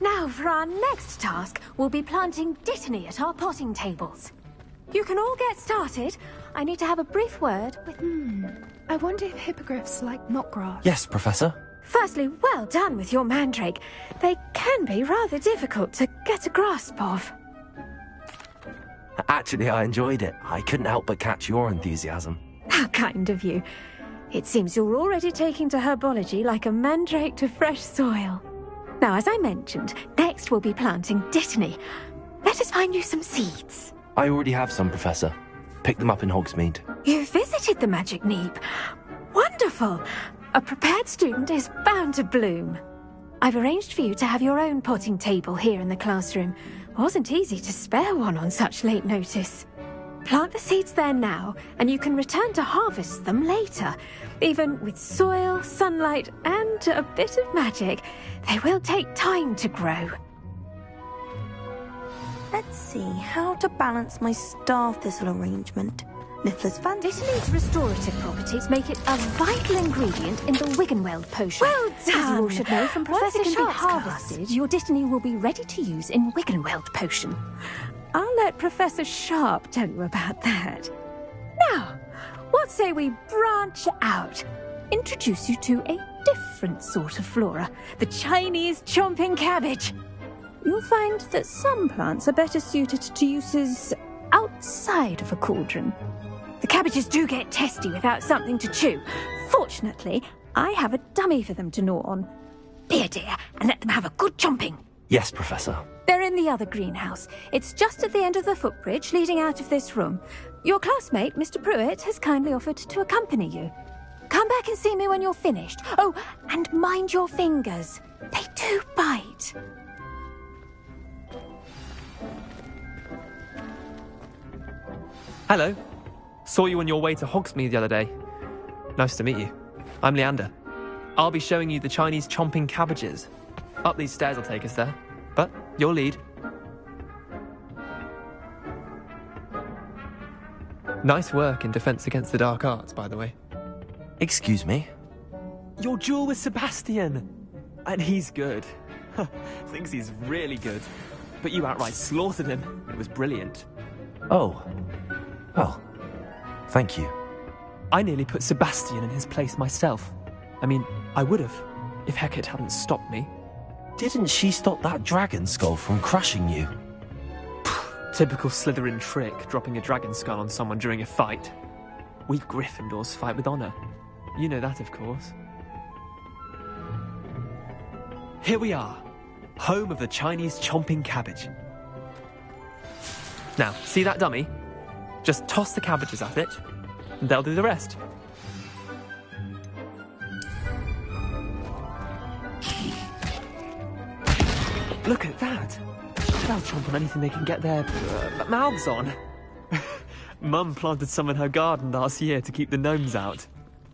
Now, for our next task, we'll be planting Dittany at our potting tables. You can all get started. I need to have a brief word with... Hmm. I wonder if hippogriffs like knotgrass. Yes, Professor. Firstly, well done with your mandrake. They can be rather difficult to get a grasp of. Actually, I enjoyed it. I couldn't help but catch your enthusiasm. How kind of you. It seems you're already taking to herbology like a mandrake to fresh soil. Now, as I mentioned, next we'll be planting Dittany. Let us find you some seeds. I already have some, Professor. Pick them up in Hogsmeade. You visited the Magic Neep. Wonderful! A prepared student is bound to bloom. I've arranged for you to have your own potting table here in the classroom. Wasn't easy to spare one on such late notice. Plant the seeds there now, and you can return to harvest them later. Even with soil, sunlight, and a bit of magic, they will take time to grow. Let's see how to balance my star thistle arrangement. Niffler's fan. Dittany's restorative properties make it a vital ingredient in the Wiggenweld potion. Well done! As you all should know from Once Professor it can be harvested, class, your Dittany will be ready to use in Wiggenweld potion. I'll let Professor Sharp tell you about that. Now, what say we branch out? Introduce you to a different sort of flora, the Chinese chomping cabbage. You'll find that some plants are better suited to uses outside of a cauldron. The cabbages do get testy without something to chew. Fortunately, I have a dummy for them to gnaw on. Be a dear and let them have a good chomping. Yes, Professor. They're in the other greenhouse. It's just at the end of the footbridge leading out of this room. Your classmate, Mr. Prewett, has kindly offered to accompany you. Come back and see me when you're finished. Oh, and mind your fingers. They do bite. Hello. Saw you on your way to Hogsmeade the other day. Nice to meet you. I'm Leander. I'll be showing you the Chinese chomping cabbages. Up these stairs will take us there. But your lead. Nice work in Defense Against the Dark Arts, by the way. Excuse me? Your duel with Sebastian! And he's good. *laughs* Thinks he's really good. But you outright slaughtered him. It was brilliant. Oh. Well, thank you. I nearly put Sebastian in his place myself. I mean, I would have, if Hecat hadn't stopped me. Didn't she stop that dragon skull from crushing you? *sighs* Typical Slytherin trick, dropping a dragon skull on someone during a fight. We Gryffindors fight with honor. You know that, of course. Here we are, home of the Chinese chomping cabbage. Now, see that dummy? Just toss the cabbages at it, and they'll do the rest. Look at that! They'll chomp on anything they can get their uh, mouths on. *laughs* Mum planted some in her garden last year to keep the gnomes out.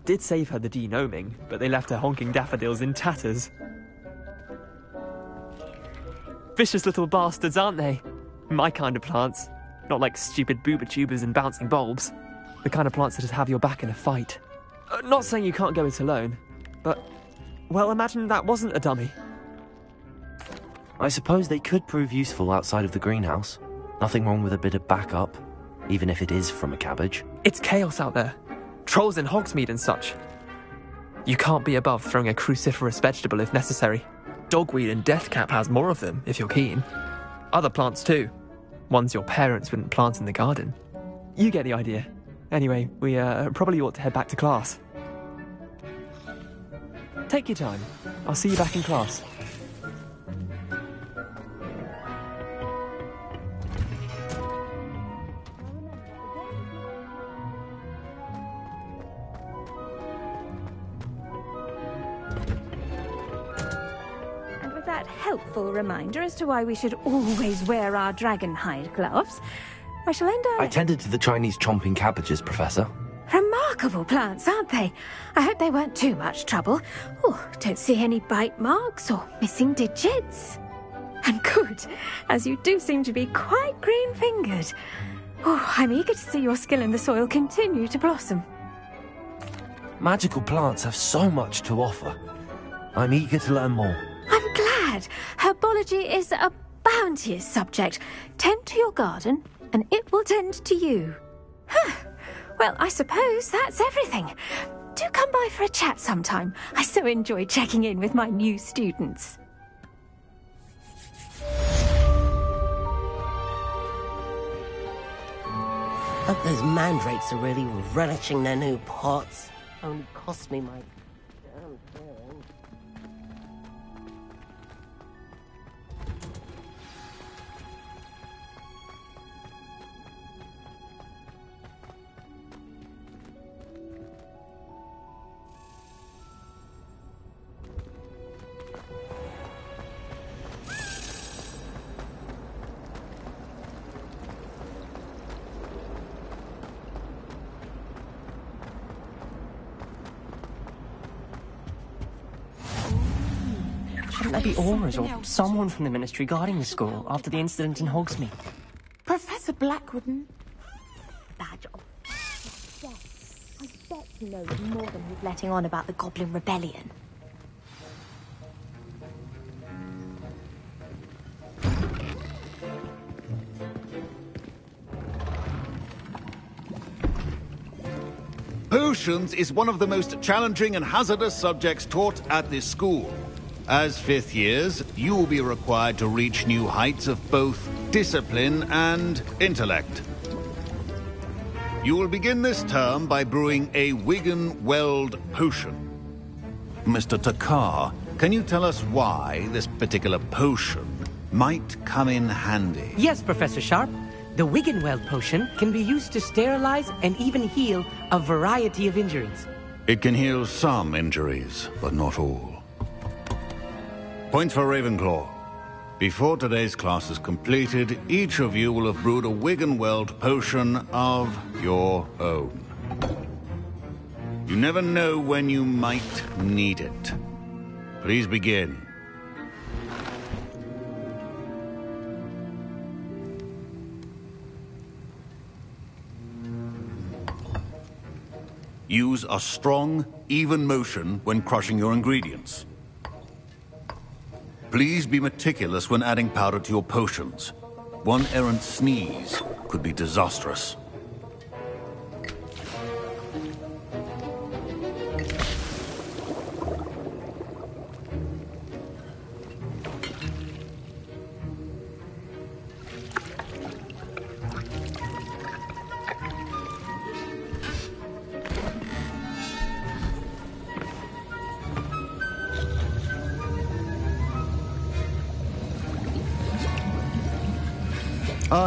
Did save her the denoming, but they left her honking daffodils in tatters. Vicious little bastards, aren't they? My kind of plants. Not like stupid bubotubers and bouncing bulbs. The kind of plants that have your back in a fight. Uh, not saying you can't go it alone, but, well, imagine that wasn't a dummy. I suppose they could prove useful outside of the greenhouse. Nothing wrong with a bit of backup, even if it is from a cabbage. It's chaos out there. Trolls in Hogsmeade and such. You can't be above throwing a cruciferous vegetable if necessary. Dogweed and deathcap has more of them, if you're keen. Other plants too. Ones your parents wouldn't plant in the garden. You get the idea. Anyway, we uh, probably ought to head back to class. Take your time. I'll see you back in class. Helpful reminder as to why we should always wear our dragon hide gloves, I shall end our I tended to the Chinese chomping cabbages, Professor. remarkable plants, aren't they? I hope they weren't too much trouble. Oh, don't see any bite marks or missing digits. And good, as you do seem to be quite green fingered. Oh, I'm eager to see your skill in the soil continue to blossom. Magical plants have so much to offer. I'm eager to learn more. I'm glad. Herbology is a bounteous subject. Tend to your garden, and it will tend to you. Huh. Well, I suppose that's everything. Do come by for a chat sometime. I so enjoy checking in with my new students. Those mandrakes are really relishing their new pots. Only cost me my there or someone from the Ministry guarding the school after the incident in Hogsmeade? Professor Blackwood. Badge of Yes, I bet he knows more than he's letting on about the Goblin Rebellion. Potions is one of the most challenging and hazardous subjects taught at this school. As fifth years, you will be required to reach new heights of both discipline and intellect. You will begin this term by brewing a Wiggenweld potion. Mr. Thakkar, can you tell us why this particular potion might come in handy? Yes, Professor Sharp. The Wigan Wiggenweld potion can be used to sterilize and even heal a variety of injuries. It can heal some injuries, but not all. Points for Ravenclaw. Before today's class is completed, each of you will have brewed a Wiggenweld potion of your own. You never know when you might need it. Please begin. Use a strong, even motion when crushing your ingredients. Please be meticulous when adding powder to your potions. One errant sneeze could be disastrous.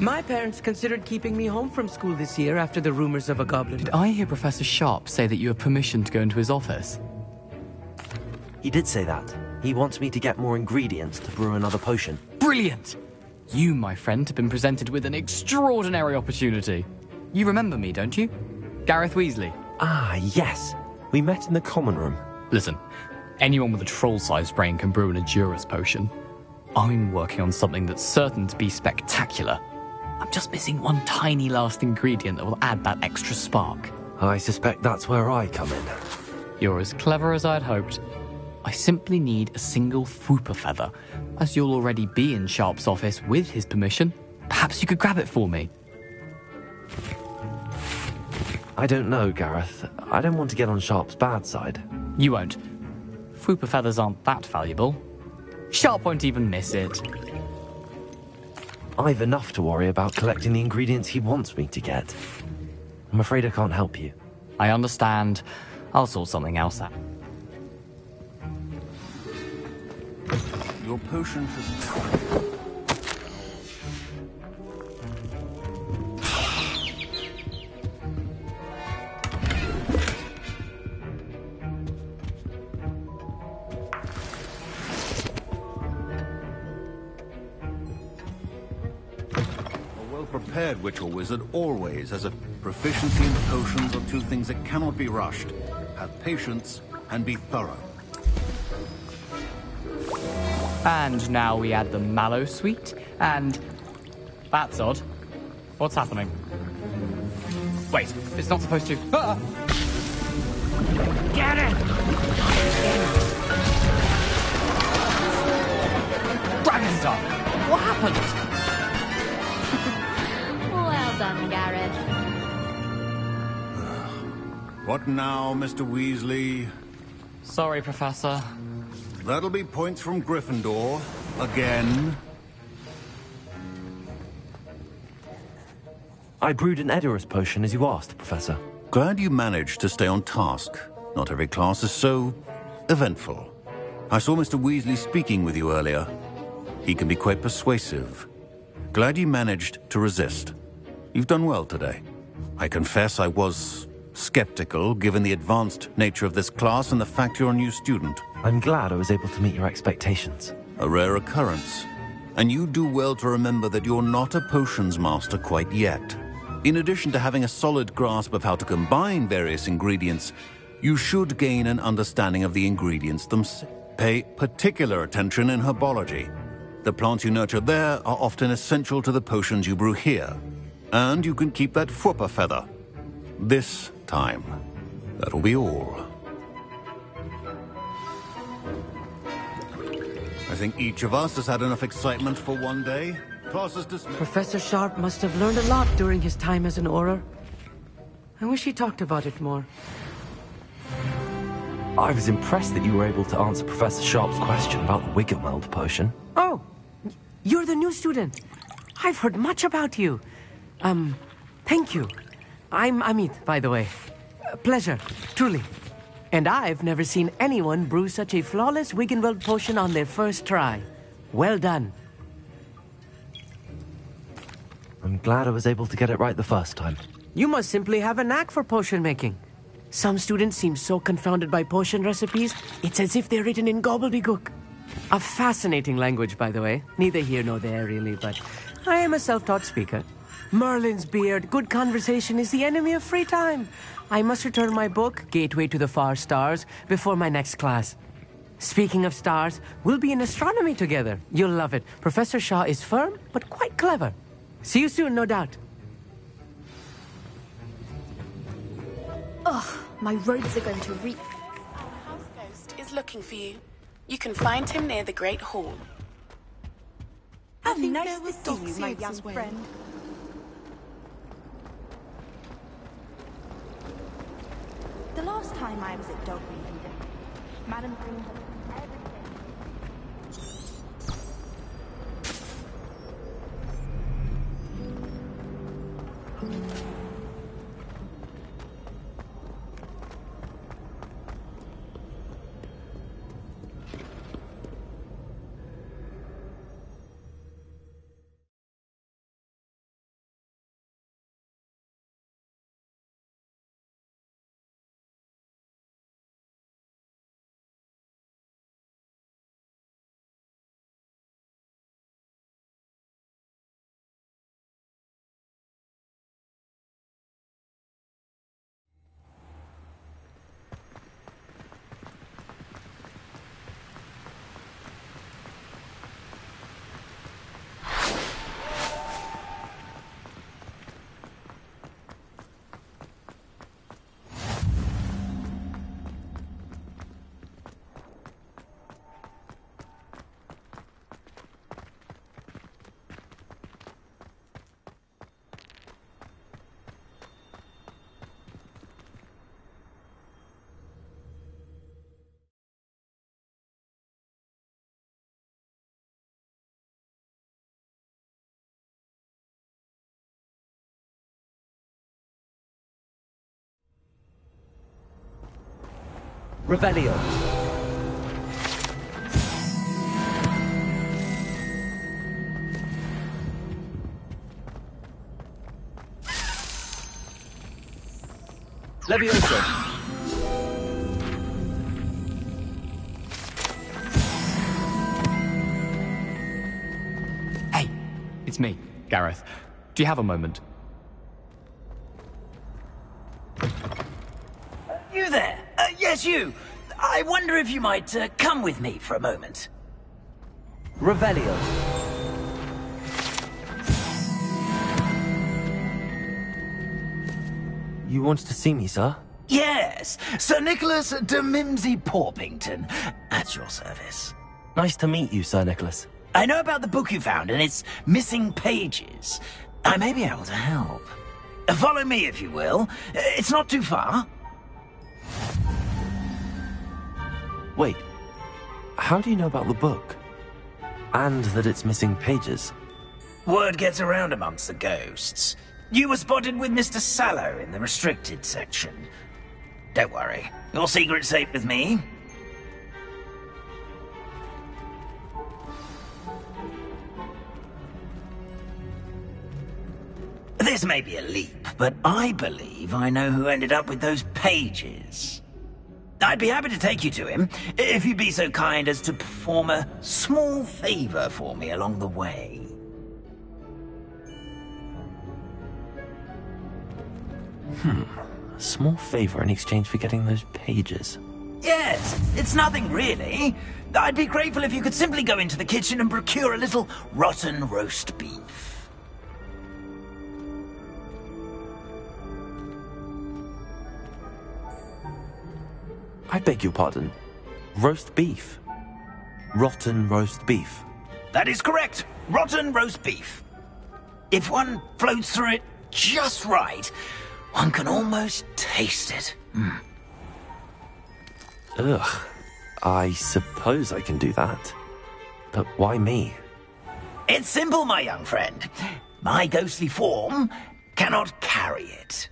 My parents considered keeping me home from school this year after the rumors of a goblin. Did I hear Professor Sharp say that you have permission to go into his office? He did say that. He wants me to get more ingredients to brew another potion. Brilliant! You, my friend, have been presented with an extraordinary opportunity. You remember me, don't you? Gareth Weasley. Ah, yes. We met in the common room. Listen, anyone with a troll-sized brain can brew an Edurus potion. I'm working on something that's certain to be spectacular. I'm just missing one tiny last ingredient that will add that extra spark. I suspect that's where I come in. You're as clever as I'd hoped. I simply need a single Fwooper feather. As you'll already be in Sharp's office with his permission, perhaps you could grab it for me. I don't know, Gareth. I don't want to get on Sharp's bad side. You won't. Fwooper feathers aren't that valuable. Sharp won't even miss it. I've enough to worry about collecting the ingredients he wants me to get. I'm afraid I can't help you. I understand. I'll sort something else out. Your potion has... A well-prepared witch or wizard always has a proficiency in potions or two things that cannot be rushed. Have patience and be thorough. And now we add the mallowsweet, and... That's odd. What's happening? Wait, it's not supposed to... Ah! Get it! Dragon's Dog! What happened? Well done, Gareth. What now, Mr. Weasley? Sorry, Professor. That'll be points from Gryffindor. Again. I brewed an Edurus potion as you asked, Professor. Glad you managed to stay on task. Not every class is so eventful. I saw Mr. Weasley speaking with you earlier. He can be quite persuasive. Glad you managed to resist. You've done well today. I confess I was skeptical given the advanced nature of this class and the fact you're a new student. I'm glad I was able to meet your expectations. A rare occurrence. And you do well to remember that you're not a potions master quite yet. In addition to having a solid grasp of how to combine various ingredients, you should gain an understanding of the ingredients themselves. Pay particular attention in herbology. The plants you nurture there are often essential to the potions you brew here. And you can keep that Fwooper feather. This time. That'll be all. I think each of us has had enough excitement for one day. Class is dismissed. Professor Sharp must have learned a lot during his time as an Auror. I wish he talked about it more. I was impressed that you were able to answer Professor Sharp's question about the Wiggenweld potion. Oh, you're the new student. I've heard much about you. Um, thank you. I'm Amit, by the way. A pleasure, truly. And I've never seen anyone brew such a flawless Wiggenweld potion on their first try. Well done. I'm glad I was able to get it right the first time. You must simply have a knack for potion making. Some students seem so confounded by potion recipes, it's as if they're written in gobbledygook. A fascinating language, by the way. Neither here nor there, really, but I am a self taught speaker. Merlin's beard. Good conversation is the enemy of free time. I must return my book, Gateway to the Far Stars, before my next class. Speaking of stars, we'll be in astronomy together. You'll love it. Professor Shah is firm, but quite clever. See you soon, no doubt. Ugh, my robes are going to reek. Our house ghost is looking for you. You can find him near the Great Hall. How nice to see you, my young friend. The last time I was at Dog Day, Madam Green everything. Revelio. Levioso. Hey, it's me, Gareth. Do you have a moment? You there? Uh, yes, you. I wonder if you might uh, come with me for a moment. Revelio. You wanted to see me, sir? Yes, Sir Nicholas de Mimsy Porpington, at your service. Nice to meet you, Sir Nicholas. I know about the book you found and its missing pages. I may be able to help. Follow me, if you will. Uh, It's not too far. Wait, how do you know about the book? And that it's missing pages? Word gets around amongst the ghosts. You were spotted with Mr. Sallow in the restricted section. Don't worry, your secret's safe with me. This may be a leap, but I believe I know who ended up with those pages. I'd be happy to take you to him, if you'd be so kind as to perform a small favor for me along the way. Hmm. A small favor in exchange for getting those pages. Yes, it's nothing really. I'd be grateful if you could simply go into the kitchen and procure a little rotten roast beef. I beg your pardon. Roast beef. Rotten roast beef. That is correct. Rotten roast beef. If one floats through it just right, one can almost taste it. Mm. Ugh. I suppose I can do that. But why me? It's simple, my young friend. My ghostly form cannot carry it.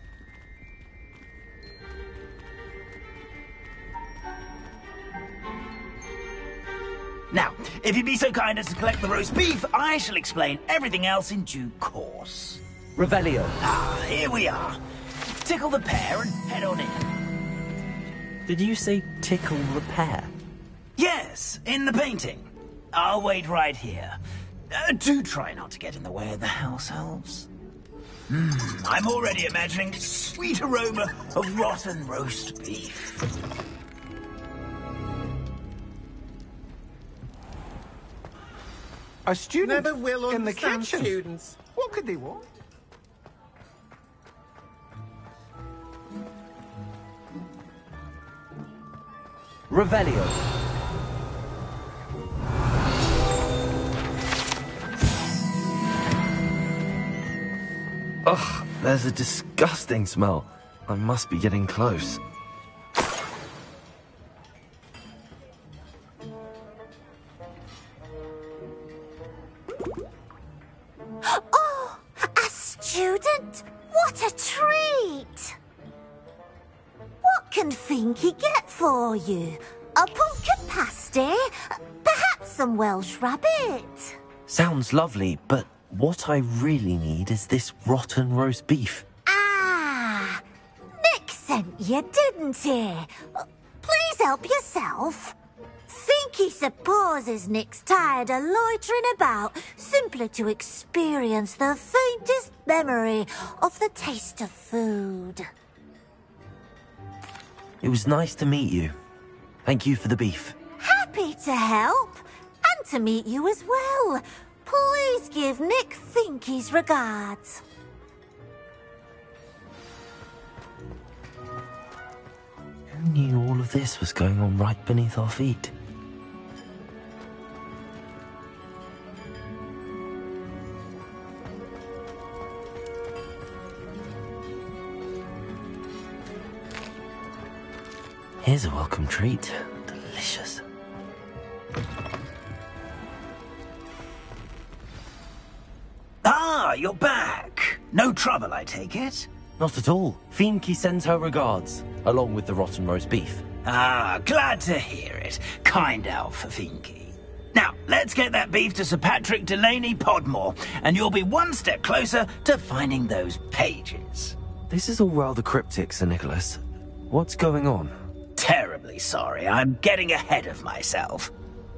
Now, if you'd be so kind as to collect the roast beef, I shall explain everything else in due course. Revelio. Ah, here we are. Tickle the pear and head on in. Did you say tickle the pear? Yes, in the painting. I'll wait right here. Uh, do try not to get in the way of the house elves. Mm, I'm already imagining the sweet aroma of rotten roast beef. A student Never will in the understand kitchen. students. What could they want? Revelio. Ugh, there's a disgusting smell. I must be getting close. Oh, a student? What a treat! What can Finky get for you? A pumpkin pasty? Perhaps some Welsh rabbit? Sounds lovely, but what I really need is this rotten roast beef. Ah, Nick sent you, didn't he? Please help yourself. Finky supposes Nick's tired of loitering about simply to experience the faintest memory of the taste of food. It was nice to meet you. Thank you for the beef. Happy to help and to meet you as well. Please give Nick Finky's regards. Who knew all of this was going on right beneath our feet? Here's a welcome treat. Delicious. Ah, you're back. No trouble, I take it. Not at all. Fienke sends her regards, along with the rotten roast beef. Ah, glad to hear it. Kind elf, Finky. Now, let's get that beef to Sir Patrick Delaney Podmore, and you'll be one step closer to finding those pages. This is all rather cryptic, Sir Nicholas. What's going on? Terribly sorry, I'm getting ahead of myself.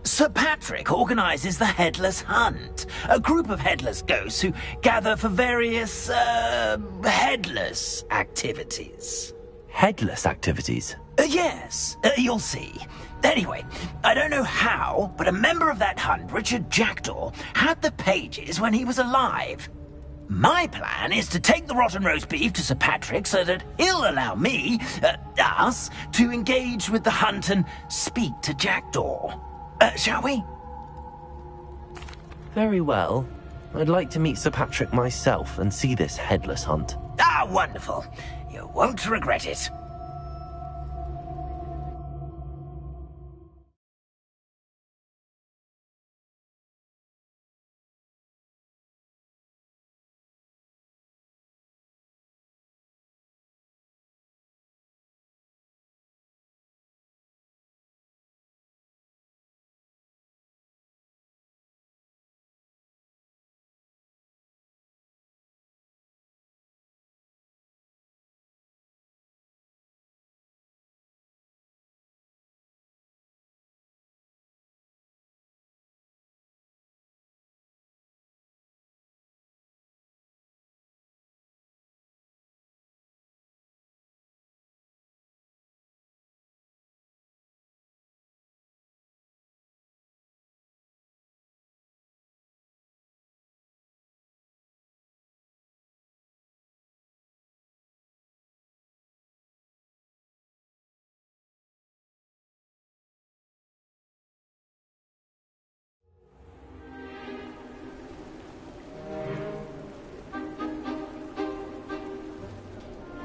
Sir Patrick organizes the Headless Hunt, a group of headless ghosts who gather for various, uh, headless activities. Headless activities? Uh, yes, uh, you'll see. Anyway, I don't know how, but a member of that hunt, Richard Jackdaw, had the pages when he was alive. My plan is to take the rotten roast beef to Sir Patrick so that he'll allow me, uh, us, to engage with the hunt and speak to Jackdaw. Uh, shall we? Very well. I'd like to meet Sir Patrick myself and see this headless hunt. Ah, wonderful. You won't regret it.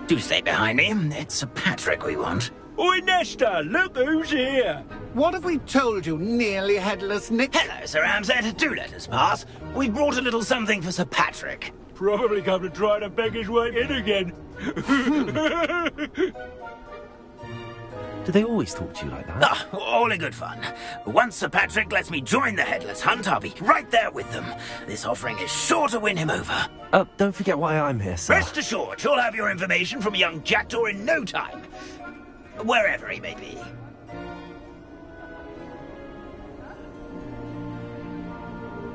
Do stay behind me. It's Sir Patrick we want. Oi, Nesta, look who's here. What have we told you, nearly headless Nick? Hello, Sir Ramsed. Do let us pass. We've brought a little something for Sir Patrick. Probably come to try to beg his way in again. Hmm. *laughs* Do they always talk to you like that? Ah, all in good fun. Once Sir Patrick lets me join the Headless Hunt, I'll be right there with them. This offering is sure to win him over. Uh, don't forget why I'm here, sir. Rest assured, you'll have your information from young Jackdaw in no time. Wherever he may be.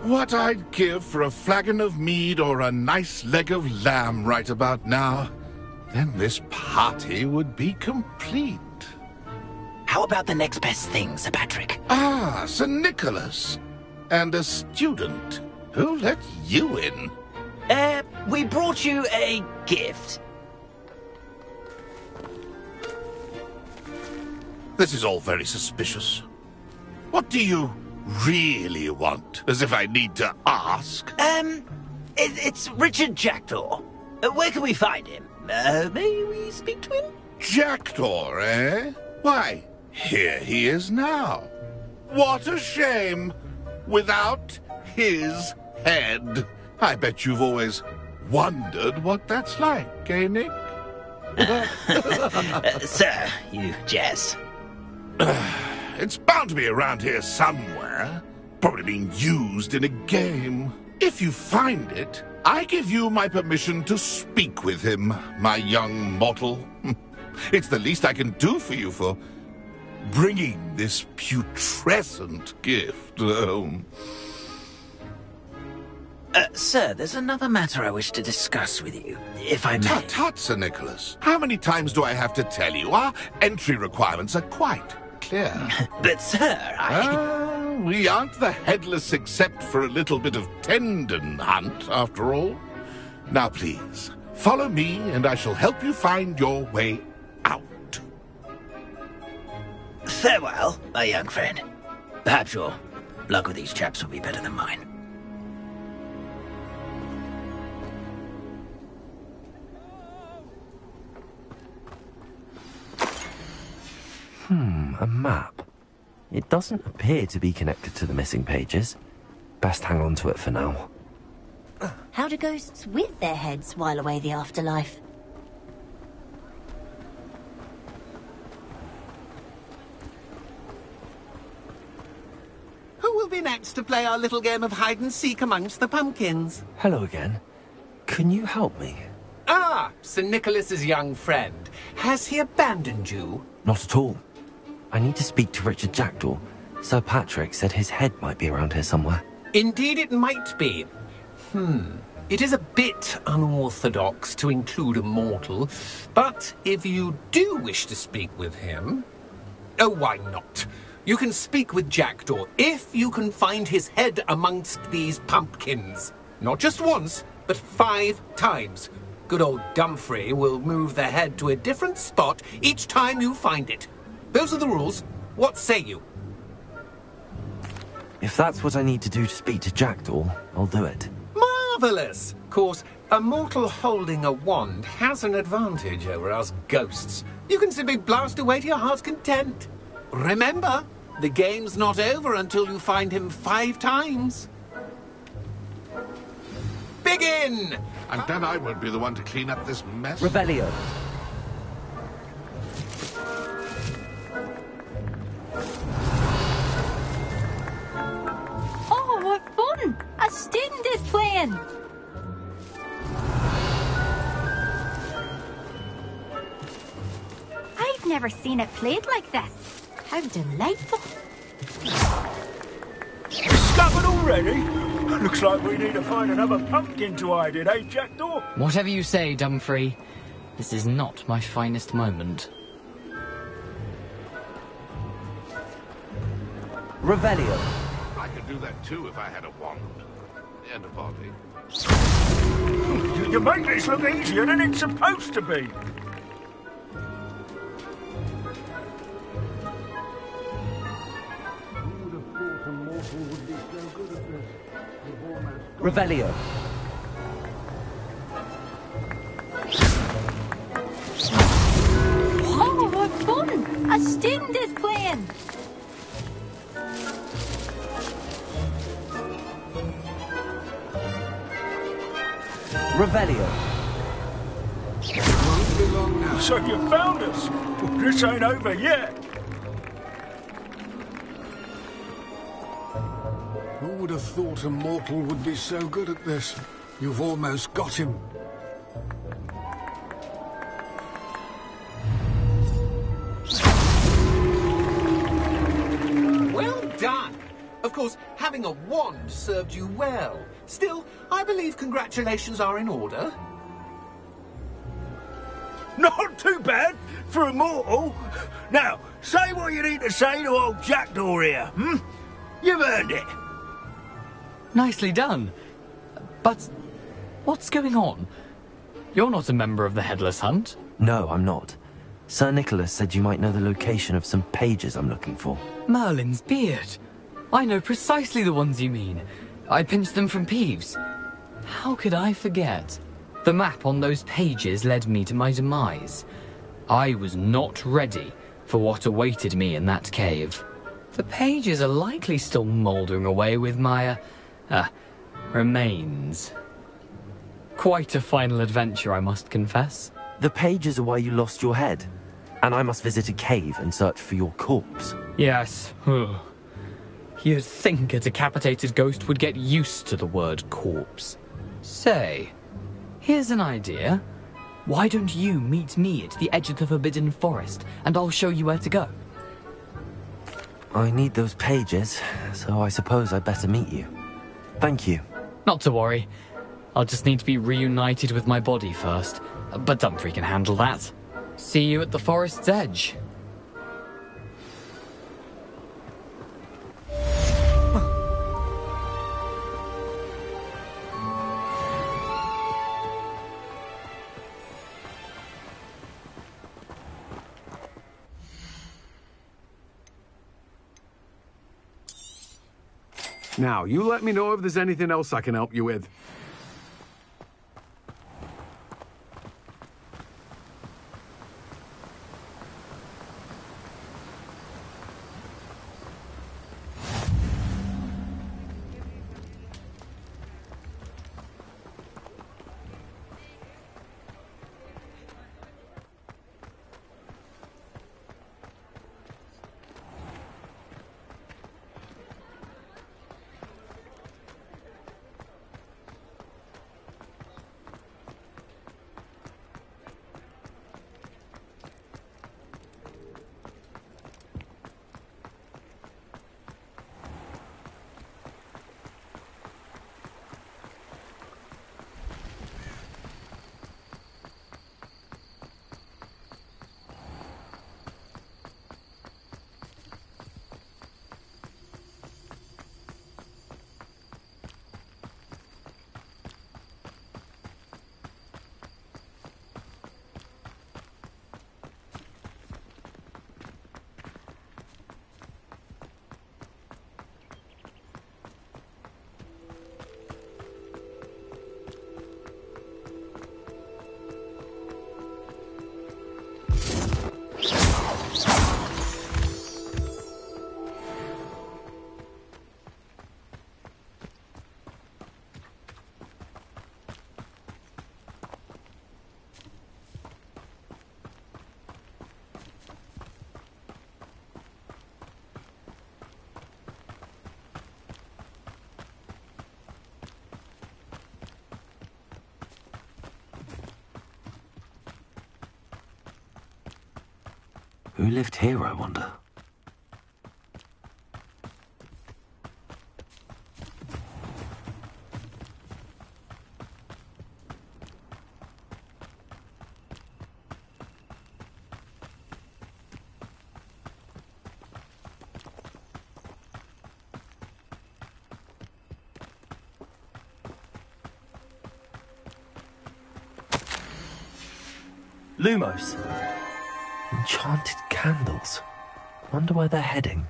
What I'd give for a flagon of mead or a nice leg of lamb right about now. Then this party would be complete. How about the next best thing, Sir Patrick? Ah, Sir Nicholas. And a student. Who let you in? Uh, we brought you a gift. This is all very suspicious. What do you really want? As if I need to ask. Um, it, it's Richard Jackdaw. Uh, where can we find him? Uh, may we speak to him? Jackdaw, eh? Why, here he is now. What a shame! Without his head. I bet you've always wondered what that's like, eh, Nick? *laughs* Uh, sir, you jest. *sighs* It's bound to be around here somewhere. Probably being used in a game. If you find it, I give you my permission to speak with him, my young mortal. *laughs* It's the least I can do for you for bringing this putrescent gift home. Uh, sir, there's another matter I wish to discuss with you, if I may. Tut tut, Sir Nicholas. How many times do I have to tell you? Our entry requirements are quite clear. *laughs* but, sir, I... Ah, we aren't the headless except for a little bit of tendon hunt, after all. Now, please, follow me, and I shall help you find your way Farewell, my young friend. Perhaps your luck with these chaps will be better than mine. Hmm, a map. It doesn't appear to be connected to the missing pages. Best hang on to it for now. How do ghosts with their heads while away the afterlife? Who will be next to play our little game of hide and seek amongst the pumpkins? Hello again. Can you help me? Ah, Sir Nicholas's young friend. Has he abandoned you? Not at all. I need to speak to Richard Jackdaw. Sir Patrick said his head might be around here somewhere. Indeed it might be. Hmm. It is a bit unorthodox to include a mortal, but if you do wish to speak with him... Oh, why not? You can speak with Jackdaw if you can find his head amongst these pumpkins. Not just once, but five times. Good old Dumfrey will move the head to a different spot each time you find it. Those are the rules. What say you? If that's what I need to do to speak to Jackdaw, I'll do it. Marvellous! Of course, a mortal holding a wand has an advantage over us ghosts. You can simply blast away to your heart's content. Remember, the game's not over until you find him five times. Begin! And then I won't be the one to clean up this mess. Revelio. Oh, what fun! A student is playing! I've never seen it played like this. How delightful. Discovered already? Looks like we need to find another pumpkin to hide in, eh, Jackdaw? Whatever you say, Dumfrey. This is not my finest moment. Revelio. I could do that too if I had a wand. And a body. You make this look easier than it's supposed to be. Revelio. Oh, what fun! A student is playing! Revelio. Won't be long now. So you found us. Well, this ain't over yet. Would have thought a mortal would be so good at this? You've almost got him. Well done! Of course, having a wand served you well. Still, I believe congratulations are in order. *laughs* Not too bad for a mortal. Now, say what you need to say to old Jackdaw here, hmm? You've earned it. Nicely done. But what's going on? You're not a member of the Headless Hunt. No, I'm not. Sir Nicholas said you might know the location of some pages I'm looking for. Merlin's beard. I know precisely the ones you mean. I pinched them from Peeves. How could I forget? The map on those pages led me to my demise. I was not ready for what awaited me in that cave. The pages are likely still mouldering away with my, uh, uh, remains. Quite a final adventure, I must confess. The pages are why you lost your head. And I must visit a cave and search for your corpse. Yes. You'd think a decapitated ghost would get used to the word corpse. Say, here's an idea. Why don't you meet me at the edge of the Forbidden Forest, and I'll show you where to go? I need those pages, so I suppose I'd better meet you. Thank you. Not to worry. I'll just need to be reunited with my body first. But Dumfries can handle that. See you at the forest's edge. Now, you let me know if there's anything else I can help you with. Lived here, I wonder? Lumos. Enchanted candles. Wonder where they're heading.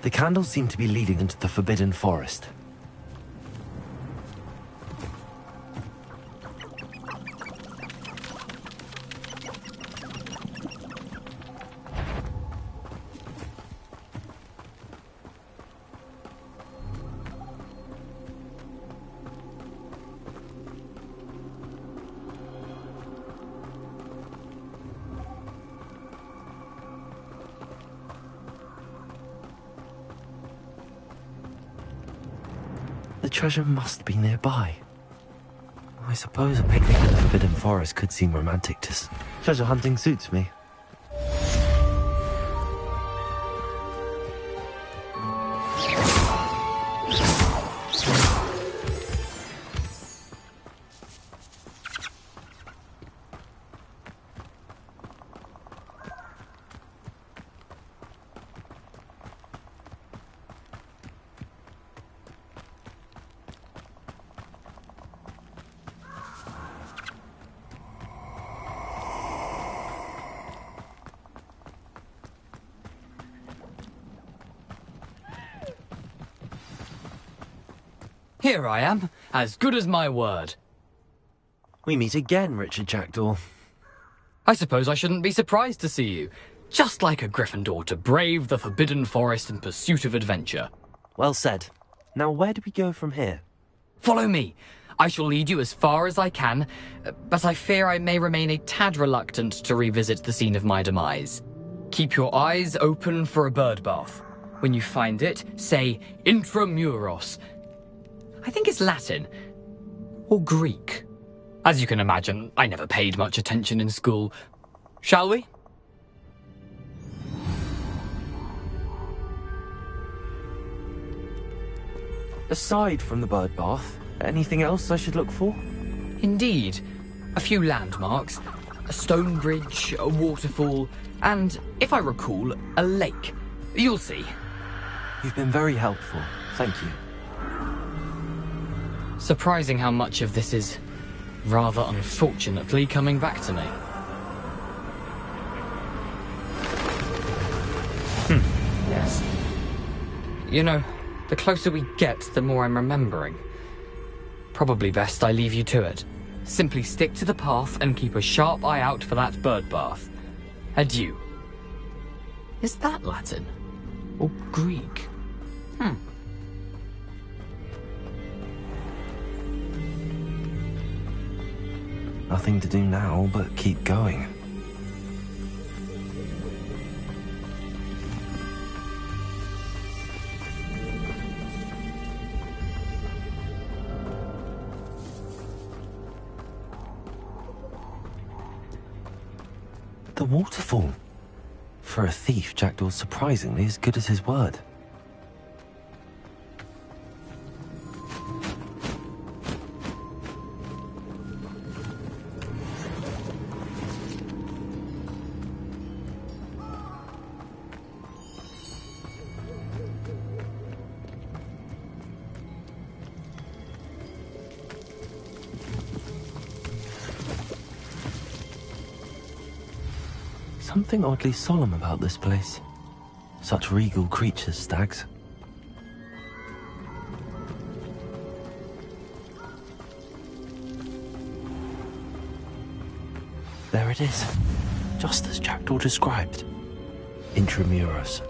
The candles seem to be leading into the Forbidden Forest. Treasure must be nearby. I suppose a picnic in the Forbidden Forest could seem romantic to... Treasure hunting suits me. I am, as good as my word. We meet again, Richard Jackdaw. I suppose I shouldn't be surprised to see you. Just like a Gryffindor to brave the Forbidden Forest in pursuit of adventure. Well said. Now, where do we go from here? Follow me. I shall lead you as far as I can, but I fear I may remain a tad reluctant to revisit the scene of my demise. Keep your eyes open for a bird bath. When you find it, say intramuros. I think it's Latin. Or Greek. As you can imagine, I never paid much attention in school. Shall we? Aside from the bird bath, anything else I should look for? Indeed. A few landmarks, a stone bridge, a waterfall, and, if I recall, a lake. You'll see. You've been very helpful. Thank you. Surprising how much of this is, rather unfortunately, coming back to me. Hmm, yes. You know, the closer we get, the more I'm remembering. Probably best I leave you to it. Simply stick to the path and keep a sharp eye out for that bird bath. Adieu. Is that Latin? Or Greek? Hmm. Nothing to do now but keep going. The waterfall. For a thief, Jackdaw's surprisingly as good as his word. Something oddly solemn about this place. Such regal creatures, stags. There it is. Just as Jackdaw described. Intramuros.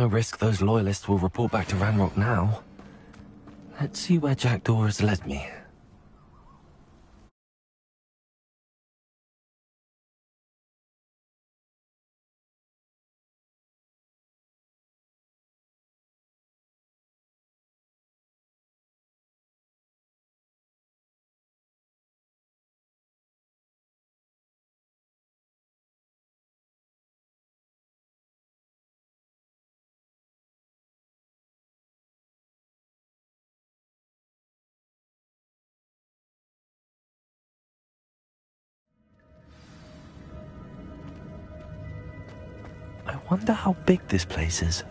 No risk those loyalists will report back to Ranrock now. Let's see where Jackdaw has led me. Wonder how big this place is.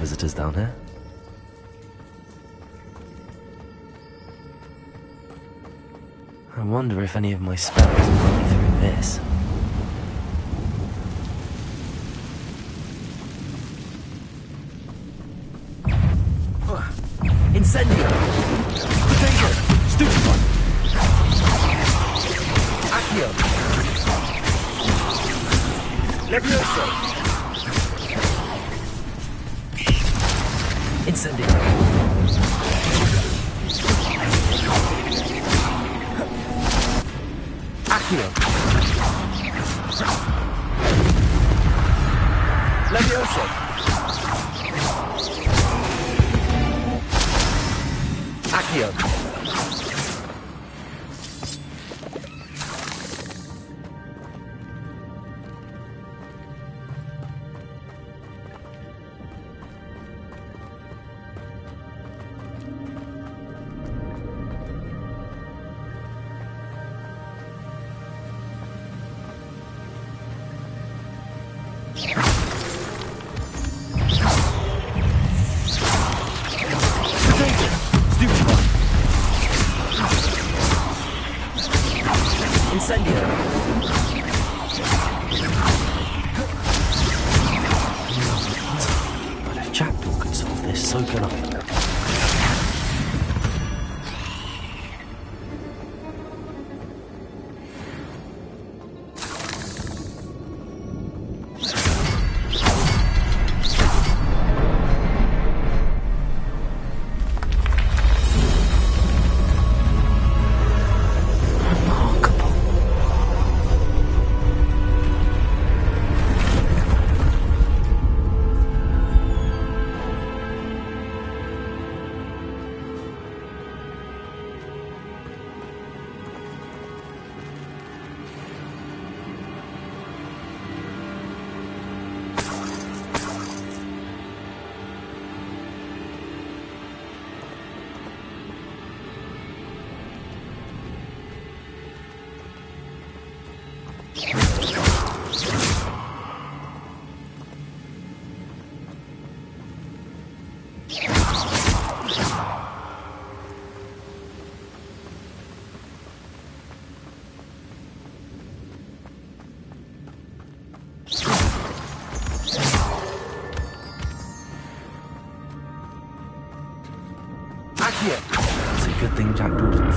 Visitors down here. I wonder if any of my spells will run me through this.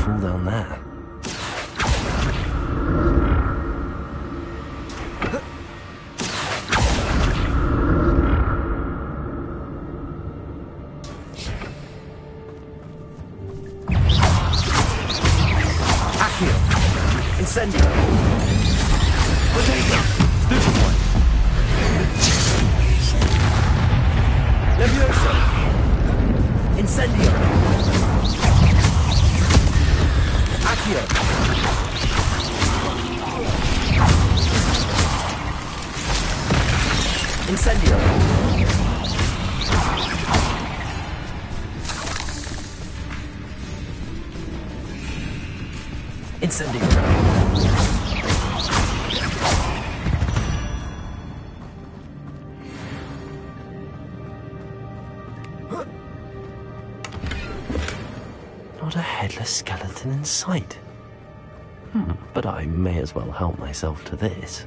Fall down there. Sight. Hmm, but I may as well help myself to this.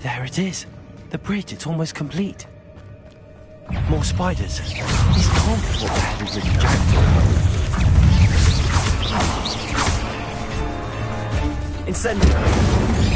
There it is. The bridge, it's almost complete. More spiders. These! Incendio!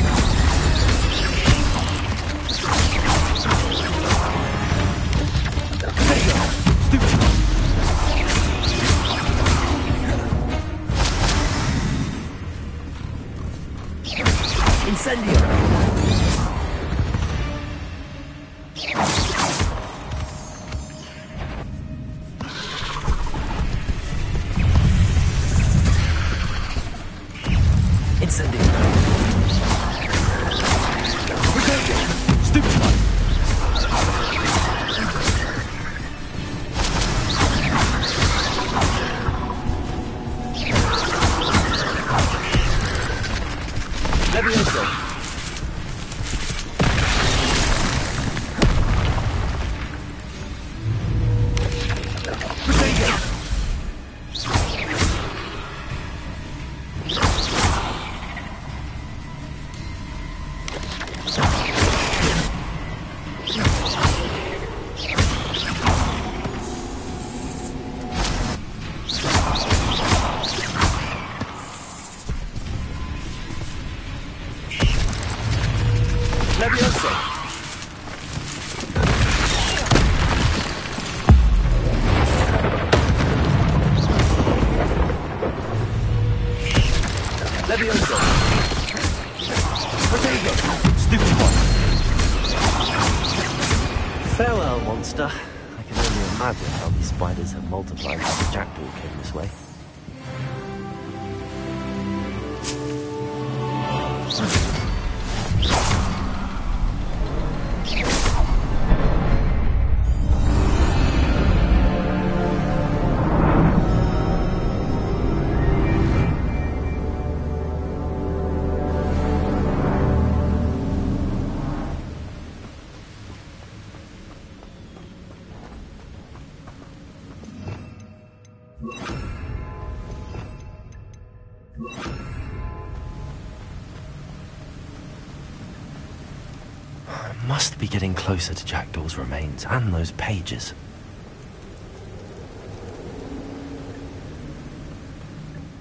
Getting closer to Jackdaw's remains and those pages.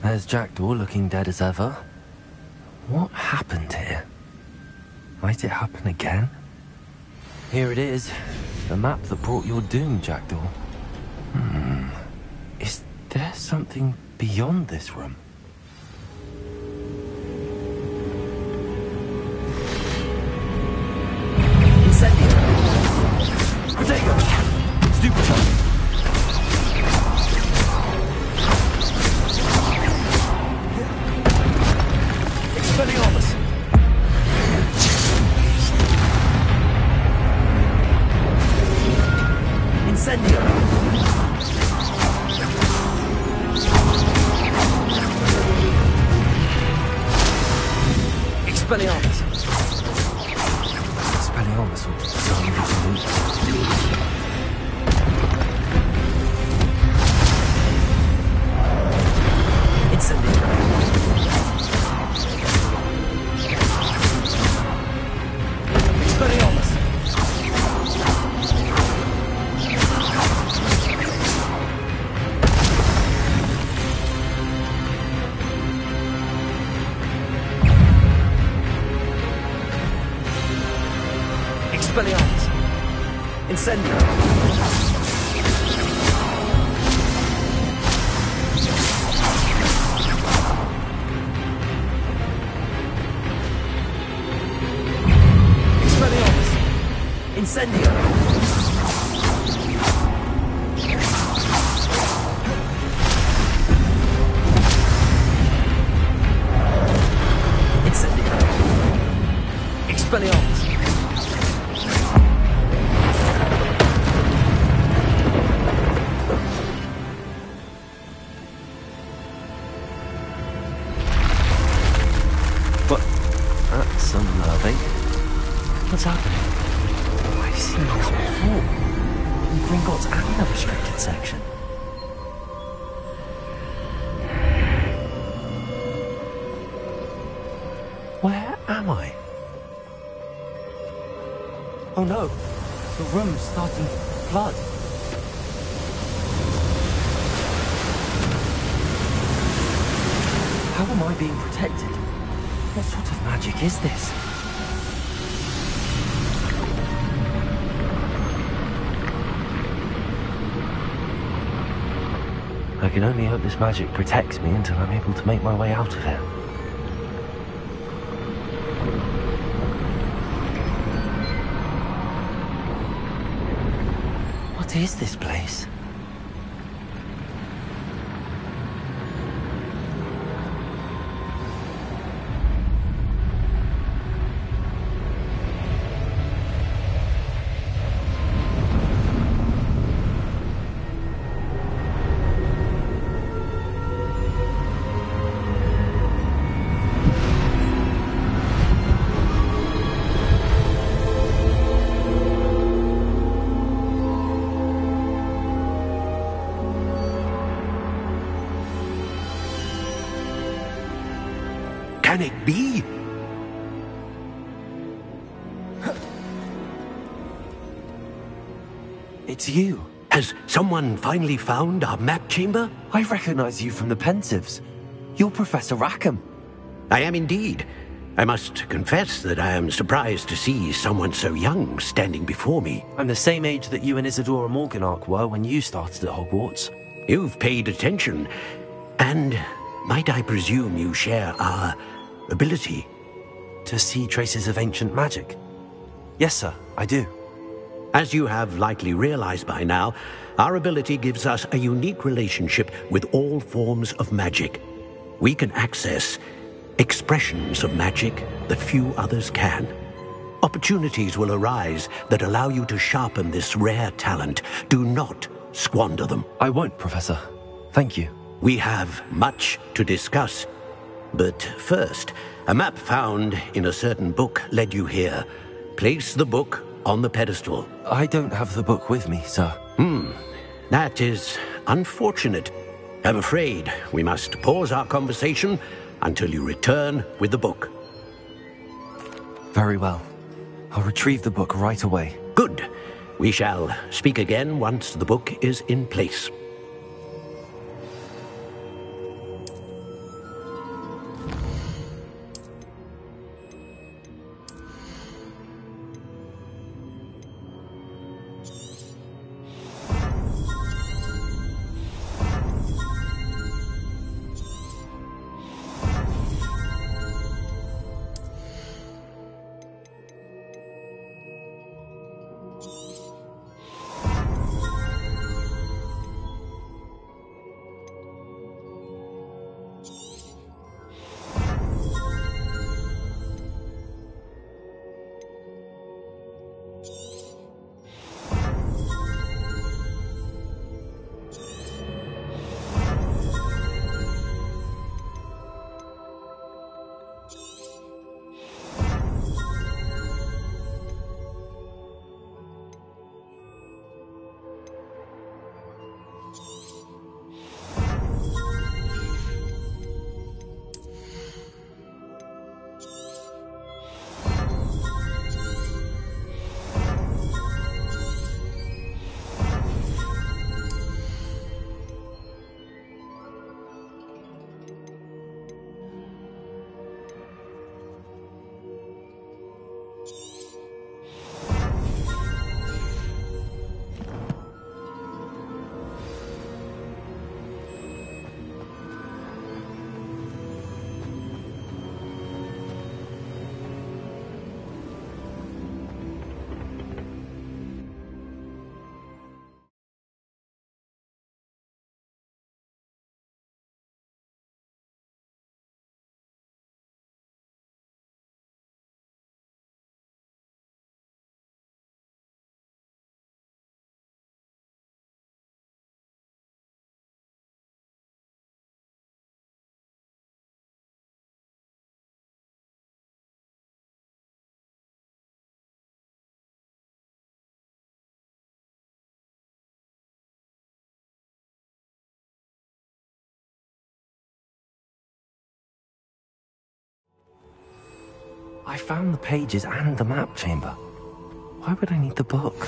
There's Jackdaw looking dead as ever. What happened here? Might it happen again? Here it is. The map that brought your doom, Jackdaw. Hmm. Is there something beyond this room? The room's starting to flood. How am I being protected? What sort of magic is this? I can only hope this magic protects me until I'm able to make my way out of here. What is this place? Can it be? It's you. Has someone finally found our map chamber? I recognize you from the Pensieves. You're Professor Rackham. I am indeed. I must confess that I am surprised to see someone so young standing before me. I'm the same age that you and Isidora Morganach were when you started at Hogwarts. You've paid attention. And might I presume you share our ability? To see traces of ancient magic? Yes, sir, I do. As you have likely realized by now, our ability gives us a unique relationship with all forms of magic. We can access expressions of magic that few others can. Opportunities will arise that allow you to sharpen this rare talent. Do not squander them. I won't, Professor. Thank you. We have much to discuss. But first, a map found in a certain book led you here. Place the book on the pedestal. I don't have the book with me, sir. Hmm. That is unfortunate. I'm afraid we must pause our conversation until you return with the book. Very well. I'll retrieve the book right away. Good. We shall speak again once the book is in place. I found the pages and the map chamber. Why would I need the book?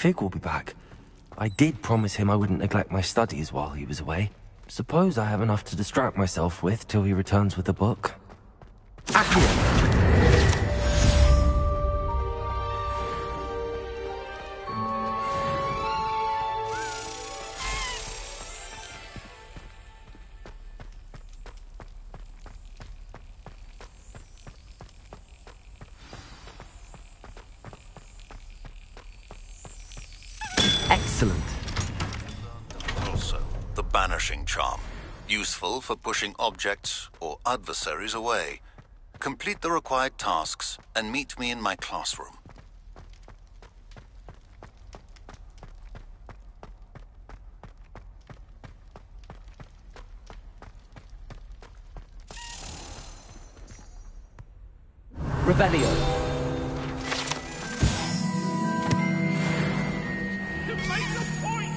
Fig will be back. I did promise him I wouldn't neglect my studies while he was away. Suppose I have enough to distract myself with till he returns with the book. Pushing objects or adversaries away. Complete the required tasks and meet me in my classroom. Revelio. You made your point!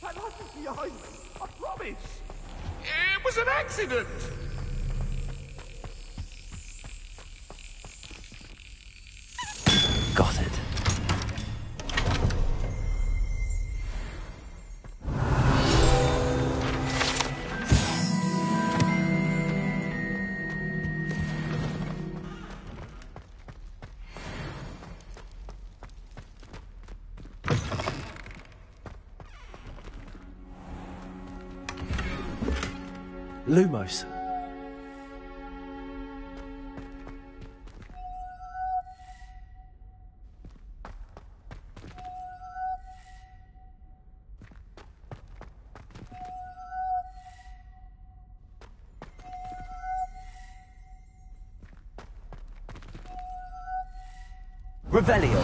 That wasn't behind me, I promise! It was an accident! Lumos. Revelio.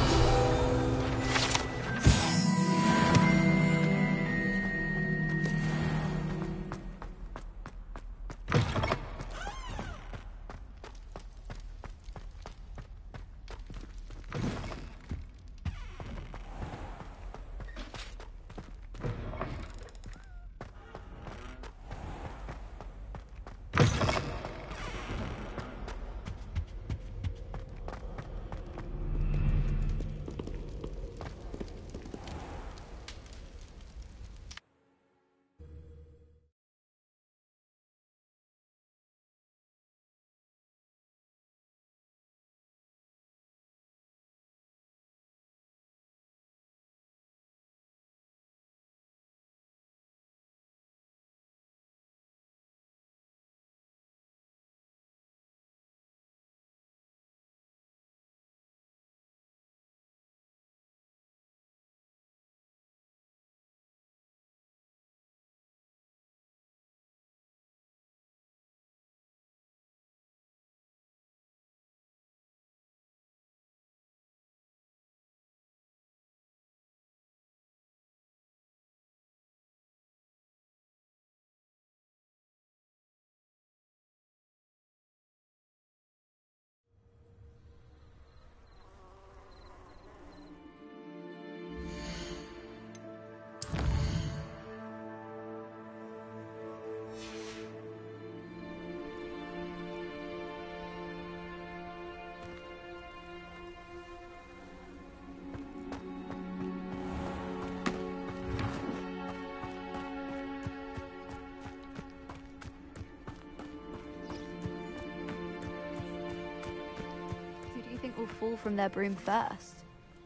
Fall from their broom first?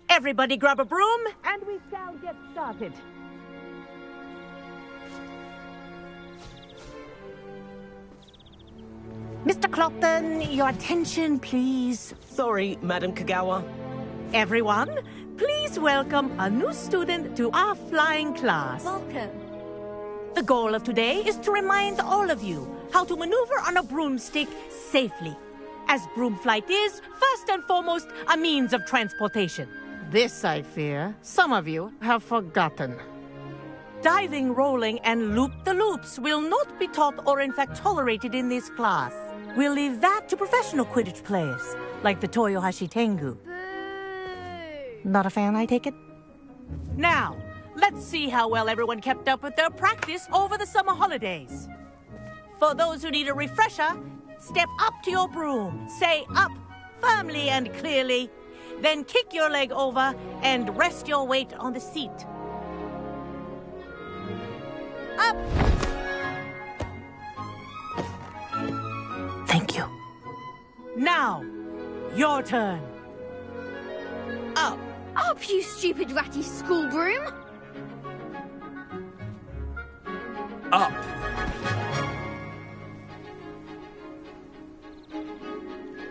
Everybody grab a broom, and we shall get started. Mr. Clopton, your attention, please. Sorry, Madam Kogawa. Everyone, please welcome a new student to our flying class. Welcome. The goal of today is to remind all of you how to maneuver on a broomstick safely. As broom flight is, first and foremost, a means of transportation. This, I fear, some of you have forgotten. Diving, rolling, and loop the loops will not be taught or, in fact, tolerated in this class. We'll leave that to professional Quidditch players, like the Toyohashi Tengu. Not a fan, I take it? Now, let's see how well everyone kept up with their practice over the summer holidays. For those who need a refresher, step up to your broom, say up firmly and clearly, then kick your leg over and rest your weight on the seat. Up! Thank you. Now, your turn. Up. Up, you stupid ratty school broom. Up.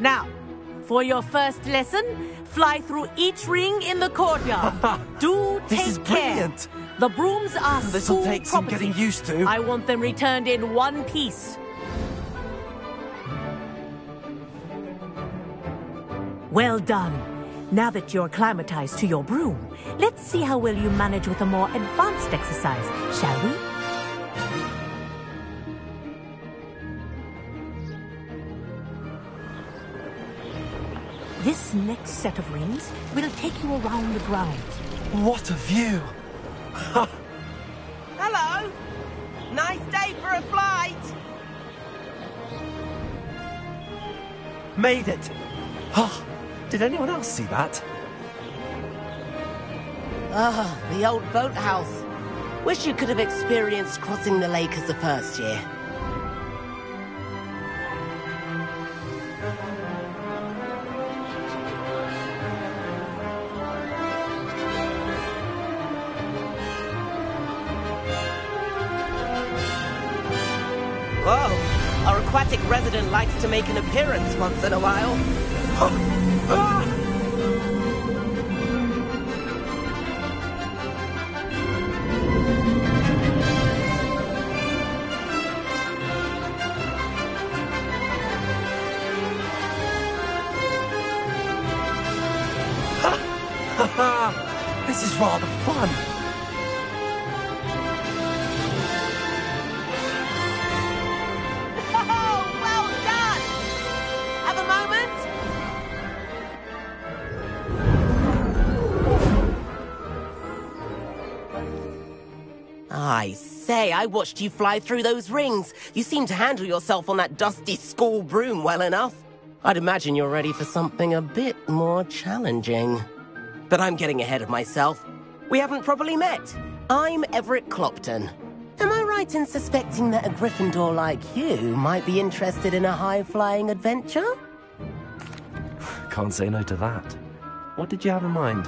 Now, for your first lesson, fly through each ring in the courtyard. *laughs* Do take This is care. brilliant. The brooms are This'll school take some property. getting used to. I want them returned in one piece. Well done. Now that you're acclimatized to your broom, let's see how well you manage with a more advanced exercise, shall we? This next set of rings will take you around the grounds. What a view! Hello! Nice day for a flight! Made it! Oh, did anyone else see that? Ah, the old boathouse. Wish you could have experienced crossing the lake as the first year. Make an appearance once in a while. Ah! Watched you fly through those rings. You seem to handle yourself on that dusty school broom well enough. I'd imagine you're ready for something a bit more challenging. But I'm getting ahead of myself. We haven't properly met. I'm Everett Clopton. Am I right in suspecting that a Gryffindor like you might be interested in a high-flying adventure? *sighs* Can't say no to that. What did you have in mind?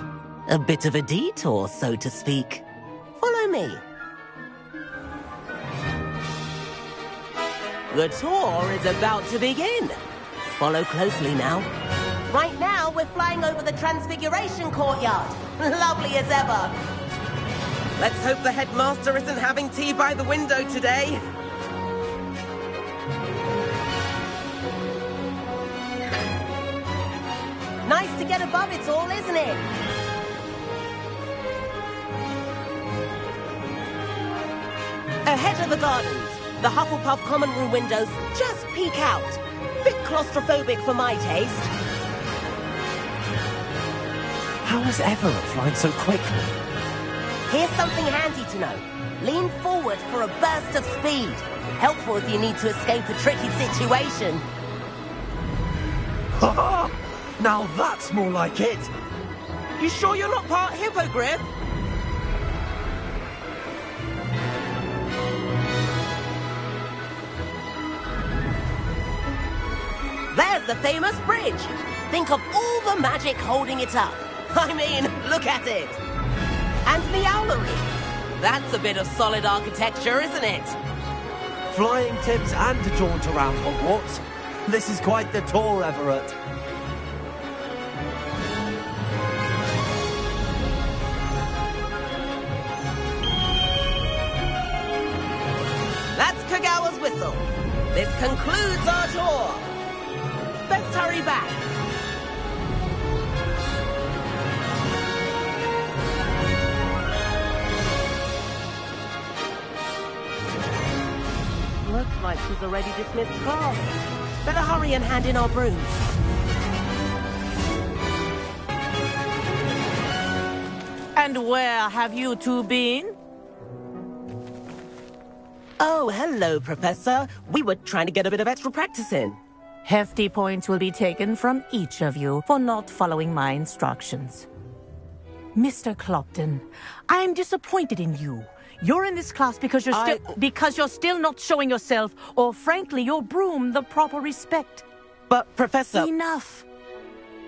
A bit of a detour, so to speak. Follow me. The tour is about to begin. Follow closely now. Right now, we're flying over the Transfiguration Courtyard. *laughs* Lovely as ever. Let's hope the headmaster isn't having tea by the window today. Nice to get above it all, isn't it? Ahead of the gardens, the Hufflepuff common room windows just peek out. Bit claustrophobic for my taste. How is Everett flying so quickly? Here's something handy to know. Lean forward for a burst of speed. Helpful if you need to escape a tricky situation. now that's more like it. You sure you're not part hippogriff? There's the famous bridge. Think of all the magic holding it up. *laughs* I mean, look at it. And the owlery. That's a bit of solid architecture, isn't it? Flying tips and a jaunt around Hogwarts. This is quite the tour, Everett. That's Kogawa's whistle. This concludes our tour. Best hurry back. Looks like she's already dismissed class. Better hurry and hand in our brooms. And where have you two been? Oh, hello, Professor. We were trying to get a bit of extra practice in. Hefty points will be taken from each of you for not following my instructions. Mr. Clopton, I'm disappointed in you. You're in this class because you're still because you're still not showing yourself, or frankly, your broom the proper respect. But Professor Enough.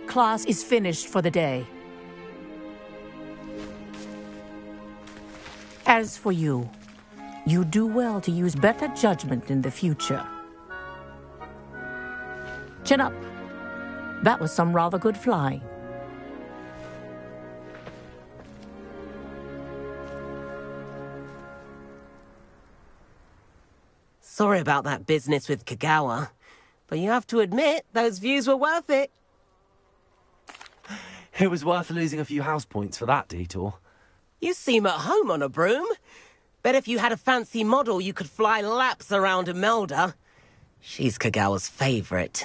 Class is finished for the day. As for you, you do well to use better judgment in the future. Chin up. That was some rather good fly. Sorry about that business with Kogawa, but you have to admit those views were worth it. *laughs* It was worth losing a few house points for that detour. You seem at home on a broom. Bet if you had a fancy model, you could fly laps around Imelda. She's Kogawa's favorite.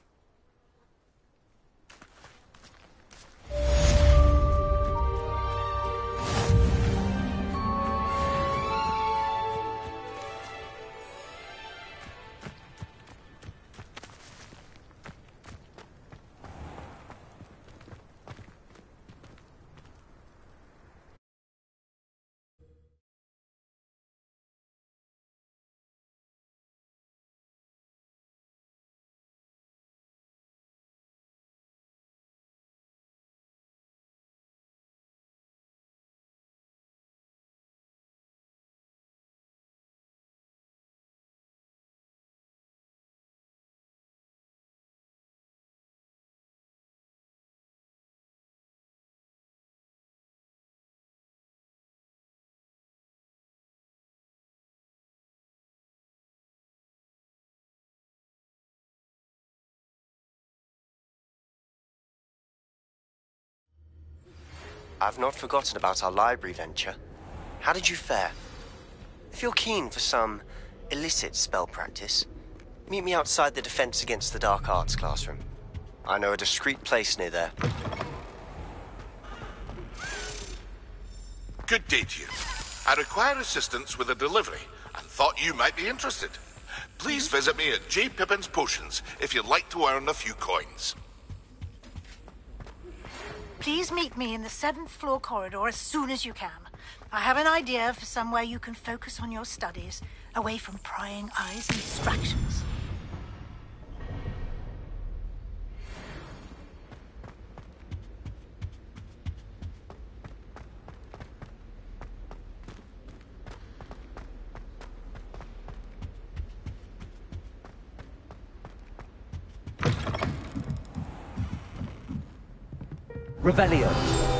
I've not forgotten about our library venture. How did you fare? If you're keen for some illicit spell practice, meet me outside the Defense Against the Dark Arts classroom. I know a discreet place near there. Good day to you. I require assistance with a delivery and thought you might be interested. Please visit me at J. Pippin's Potions if you'd like to earn a few coins. Please meet me in the seventh floor corridor as soon as you can. I have an idea for somewhere you can focus on your studies, away from prying eyes and distractions. Revelio.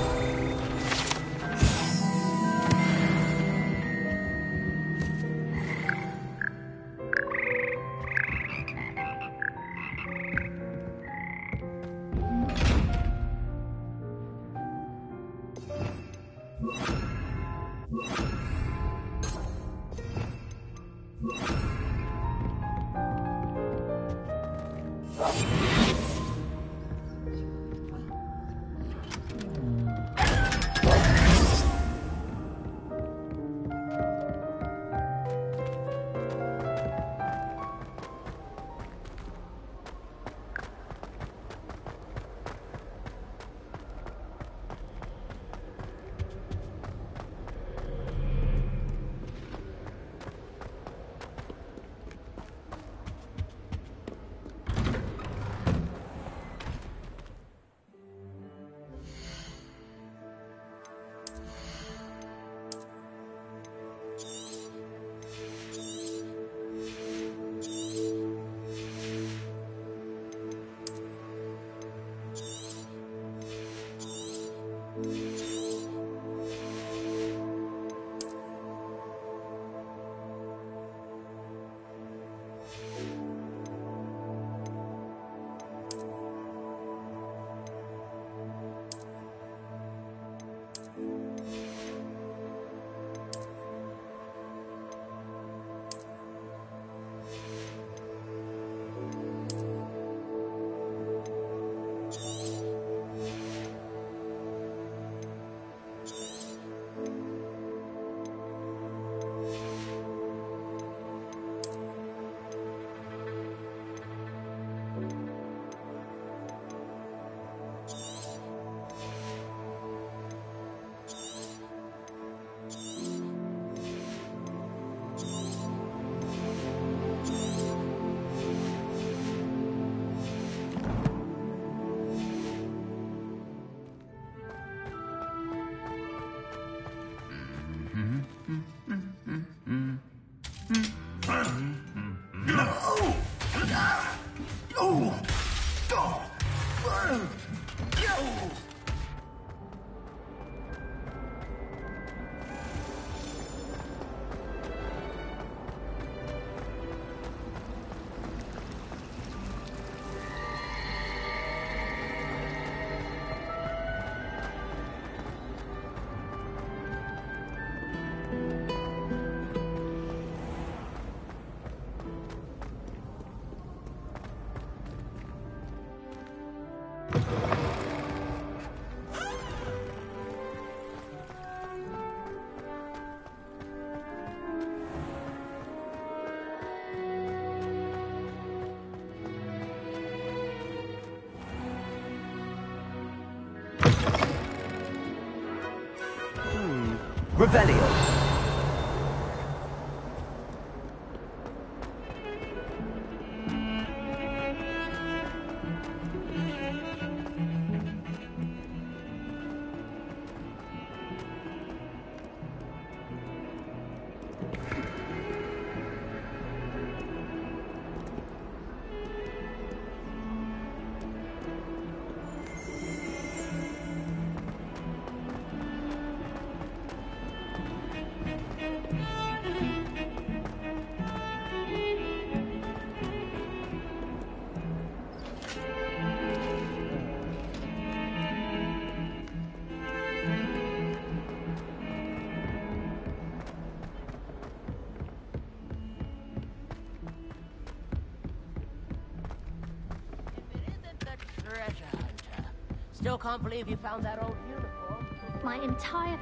Can't believe you found that old uniform. My entire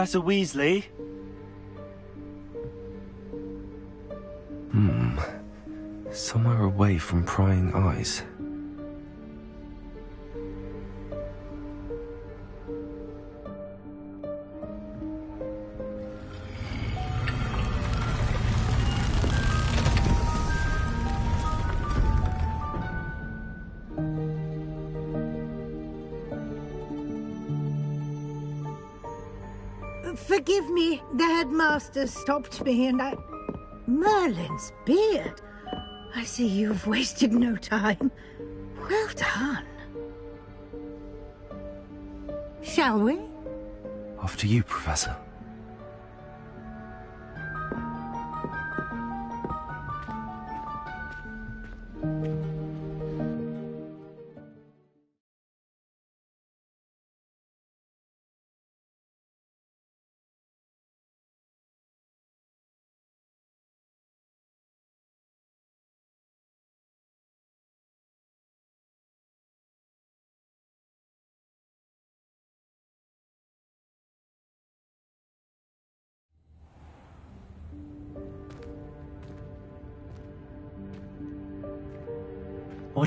Professor Weasley? Hmm. Somewhere away from prying eyes. Headmaster stopped me and I. Merlin's beard. I see you've wasted no time. Well done. Shall we?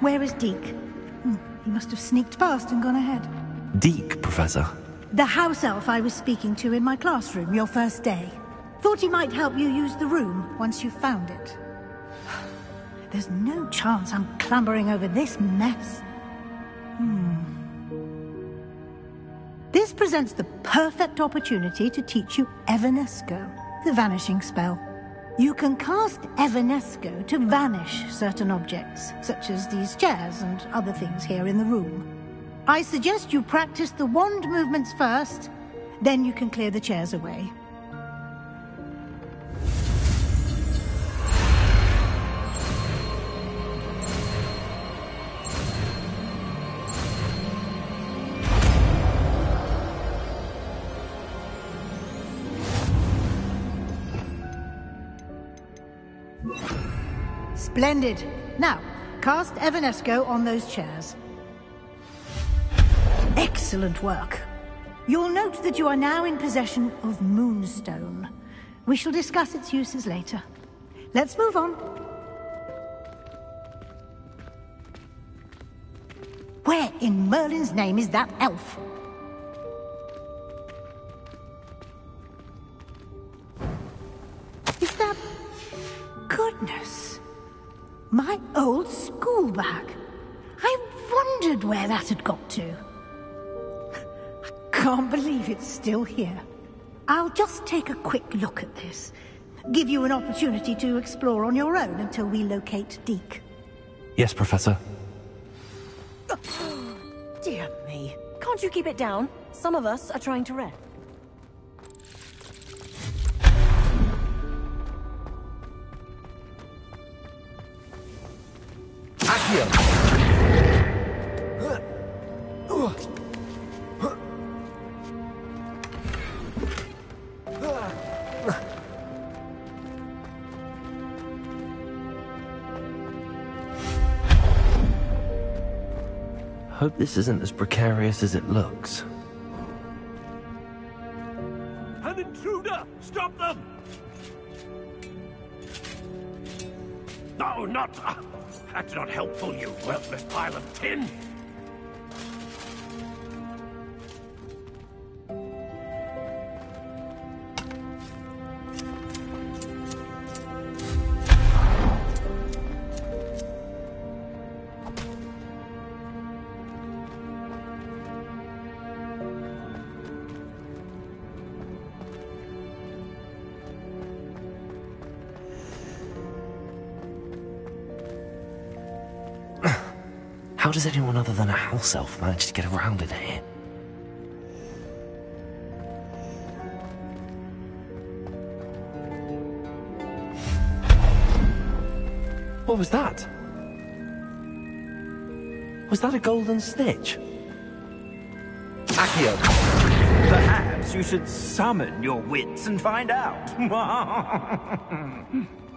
where is Deke? Hmm, he must have sneaked past and gone ahead. Deke, Professor. The house elf I was speaking to in my classroom your first day. Thought he might help you use the room once you found it. There's no chance I'm clambering over this mess. Hmm. This presents the perfect opportunity to teach you Evanesco, the vanishing spell. You can cast Evanesco to vanish certain objects, such as these chairs and other things here in the room. I suggest you practice the wand movements first, then you can clear the chairs away. Splendid. Now, cast Evanesco on those chairs. Excellent work. You'll note that you are now in possession of Moonstone. We shall discuss its uses later. Let's move on. Where in Merlin's name is that elf? Is that... Goodness. My old school bag. I wondered where that had got to. I can't believe it's still here. I'll just take a quick look at this. Give you an opportunity to explore on your own until we locate Deke. Yes, Professor. Dear me. Can't you keep it down? Some of us are trying to rest. Hope this isn't as precarious as it looks. An intruder! Stop them! No, not... Uh, that's not helpful, you worthless pile of tin! Other than a house elf managed to get around in here? What was that? Was that a golden snitch? Akio, perhaps you should summon your wits and find out. *laughs*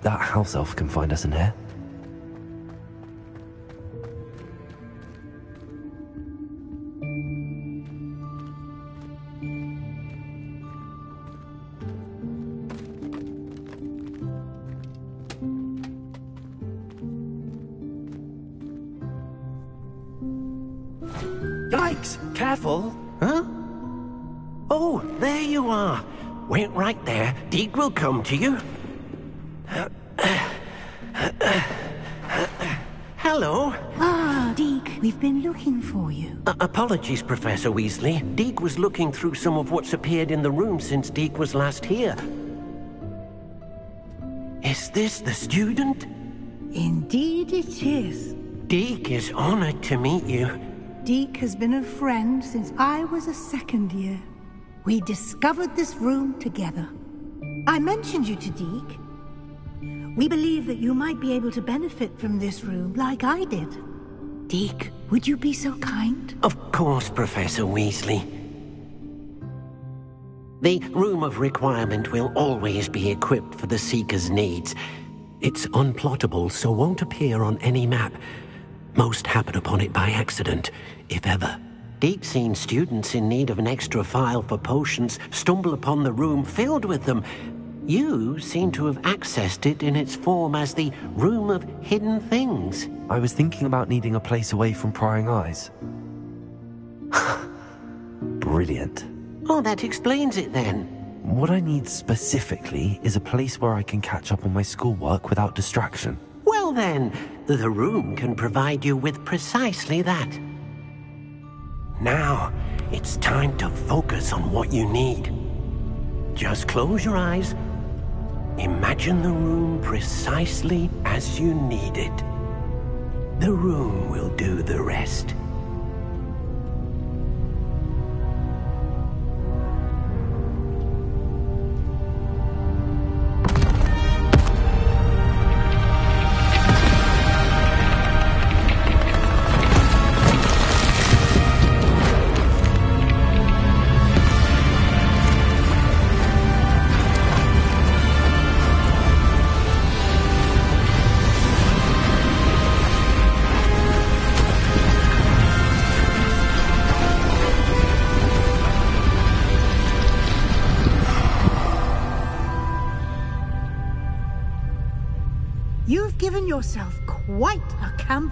hope that house elf can find us in here. Yikes! Careful! Huh? Oh, there you are. Wait right there. Deke will come to you. Hello. Ah, Deke, we've been looking for you. Uh, apologies, Professor Weasley. Deke was looking through some of what's appeared in the room since Deke was last here. Is this the student? Indeed it is. Deke is honored to meet you. Deke has been a friend since I was a second year. We discovered this room together. I mentioned you to Deke. We believe that you might be able to benefit from this room like I did. Deke, would you be so kind? Of course, Professor Weasley. The Room of Requirement will always be equipped for the Seeker's needs. It's unplottable, so won't appear on any map. Most happen upon it by accident, if ever. Deep seen students in need of an extra file for potions stumble upon the room filled with them. You seem to have accessed it in its form as the Room of Hidden Things. I was thinking about needing a place away from prying eyes. *laughs* Brilliant. Oh, that explains it then. What I need specifically is a place where I can catch up on my schoolwork without distraction. Well then, the room can provide you with precisely that. Now, it's time to focus on what you need. Just close your eyes. Imagine the room precisely as you need it. The room will do the rest.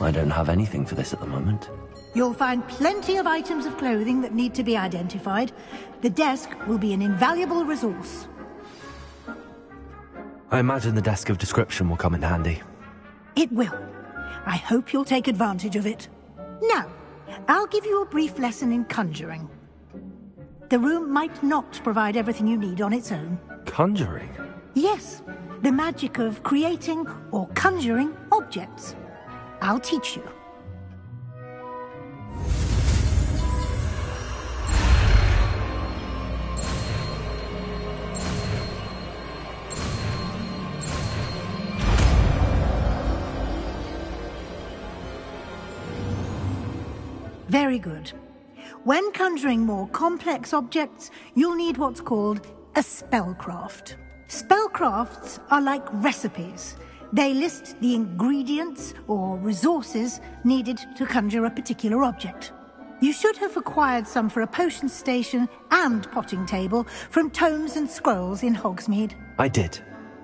I don't have anything for this at the moment. You'll find plenty of items of clothing that need to be identified. The desk will be an invaluable resource. I imagine the desk of description will come in handy. It will. I hope you'll take advantage of it. Now, I'll give you a brief lesson in conjuring. The room might not provide everything you need on its own. Conjuring? Yes, the magic of creating or conjuring objects. I'll teach you. Very good. When conjuring more complex objects, you'll need what's called a spellcraft. Spellcrafts are like recipes. They list the ingredients or resources needed to conjure a particular object. You should have acquired some for a potion station and potting table from tomes and scrolls in Hogsmeade. I did.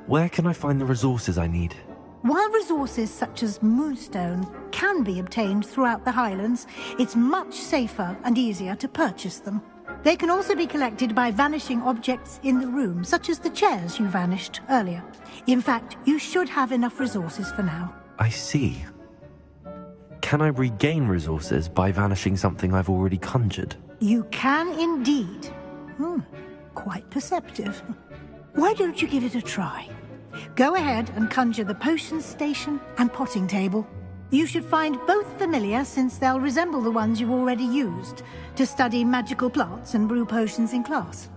Where can I find the resources I need? While resources such as Moonstone can be obtained throughout the Highlands, it's much safer and easier to purchase them. They can also be collected by vanishing objects in the room, such as the chairs you vanished earlier. In fact, you should have enough resources for now. I see. Can I regain resources by vanishing something I've already conjured? You can indeed. Hmm, quite perceptive. Why don't you give it a try? Go ahead and conjure the potion station and potting table. You should find both familiar since they'll resemble the ones you've already used to study magical plants and brew potions in class.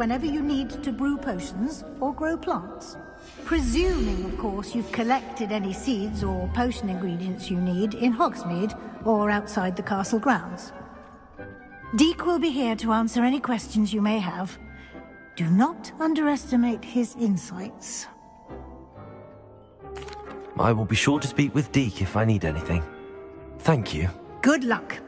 Whenever you need to brew potions or grow plants. Presuming, of course, you've collected any seeds or potion ingredients you need in Hogsmeade or outside the castle grounds. Deke will be here to answer any questions you may have. Do not underestimate his insights. I will be sure to speak with Deke if I need anything. Thank you. Good luck.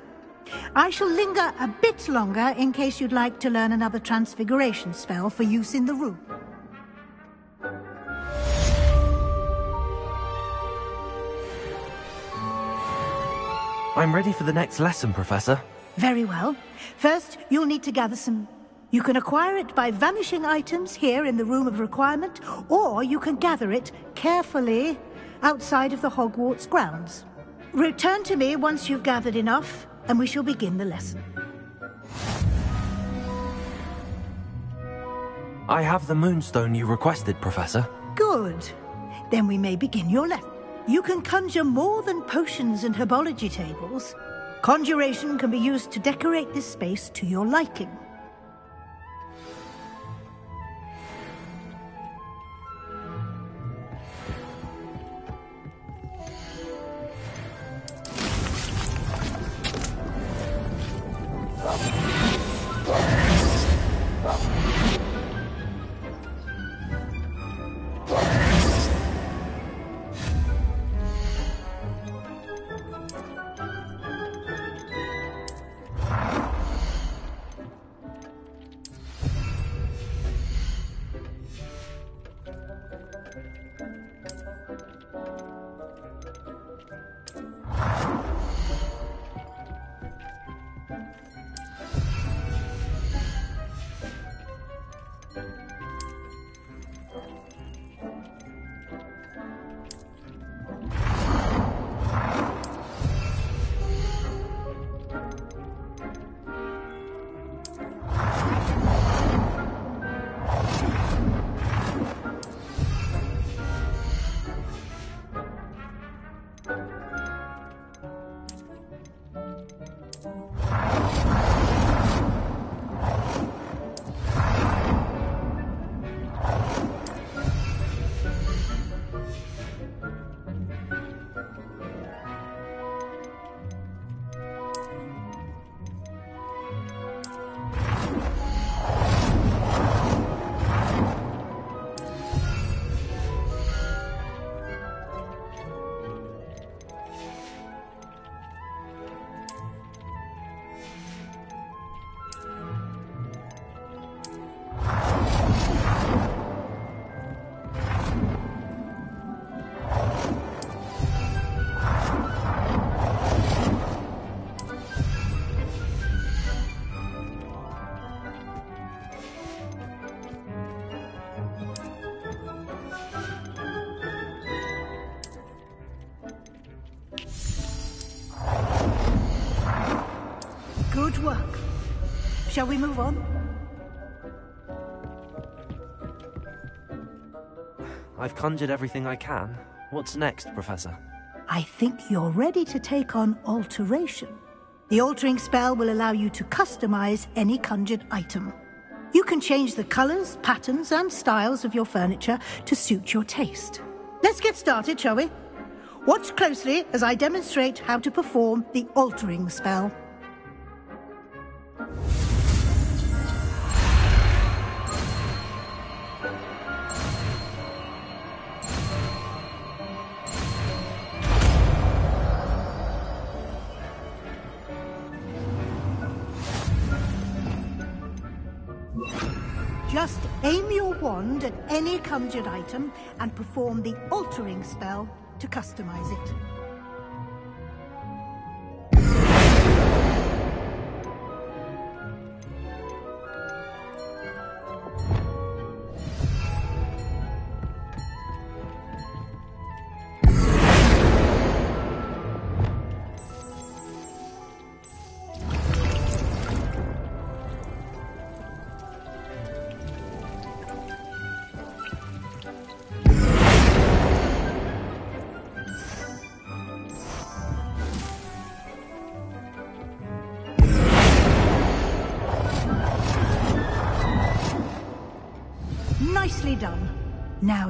I shall linger a bit longer in case you'd like to learn another transfiguration spell for use in the room. I'm ready for the next lesson, Professor. Very well. First, you'll need to gather some... You can acquire it by vanishing items here in the Room of Requirement, or you can gather it carefully outside of the Hogwarts grounds. Return to me once you've gathered enough, and we shall begin the lesson. I have the moonstone you requested, Professor. Good. Then we may begin your lesson. You can conjure more than potions and herbology tables. Conjuration can be used to decorate this space to your liking. Shall we move on? I've conjured everything I can. What's next, Professor? I think you're ready to take on alteration. The altering spell will allow you to customize any conjured item. You can change the colors, patterns, and styles of your furniture to suit your taste. Let's get started, shall we? Watch closely as I demonstrate how to perform the altering spell. Item and perform the altering spell to customize it.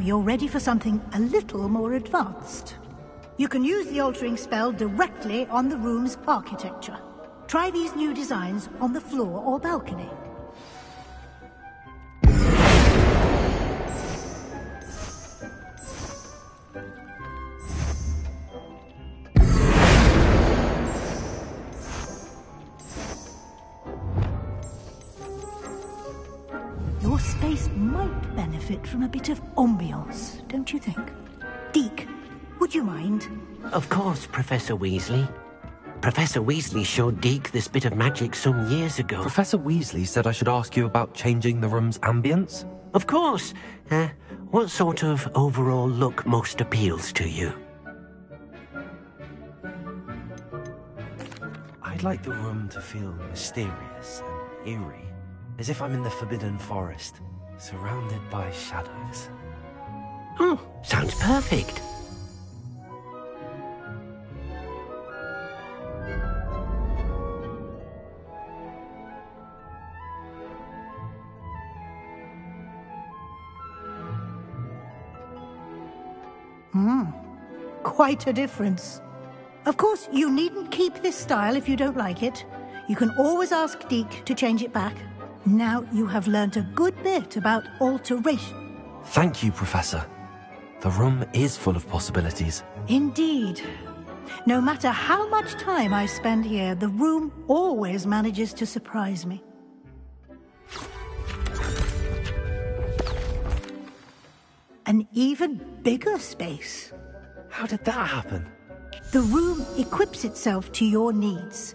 You're ready for something a little more advanced. You can use the altering spell directly on the room's architecture. Try these new designs on the floor or balcony. Benefit a bit of ambiance, don't you think? Deke, would you mind? Of course, Professor Weasley. Professor Weasley showed Deke this bit of magic some years ago. Professor Weasley said I should ask you about changing the room's ambience? Of course. Uh, what sort of overall look most appeals to you? I'd like the room to feel mysterious and eerie, as if I'm in the Forbidden Forest, surrounded by shadows. Oh, sounds perfect. Hmm, quite a difference. Of course, you needn't keep this style if you don't like it. You can always ask Deke to change it back. Now you have learnt a good bit about alteration. Thank you, Professor. The room is full of possibilities. Indeed. No matter how much time I spend here, the room always manages to surprise me. An even bigger space. How did that happen? The room equips itself to your needs.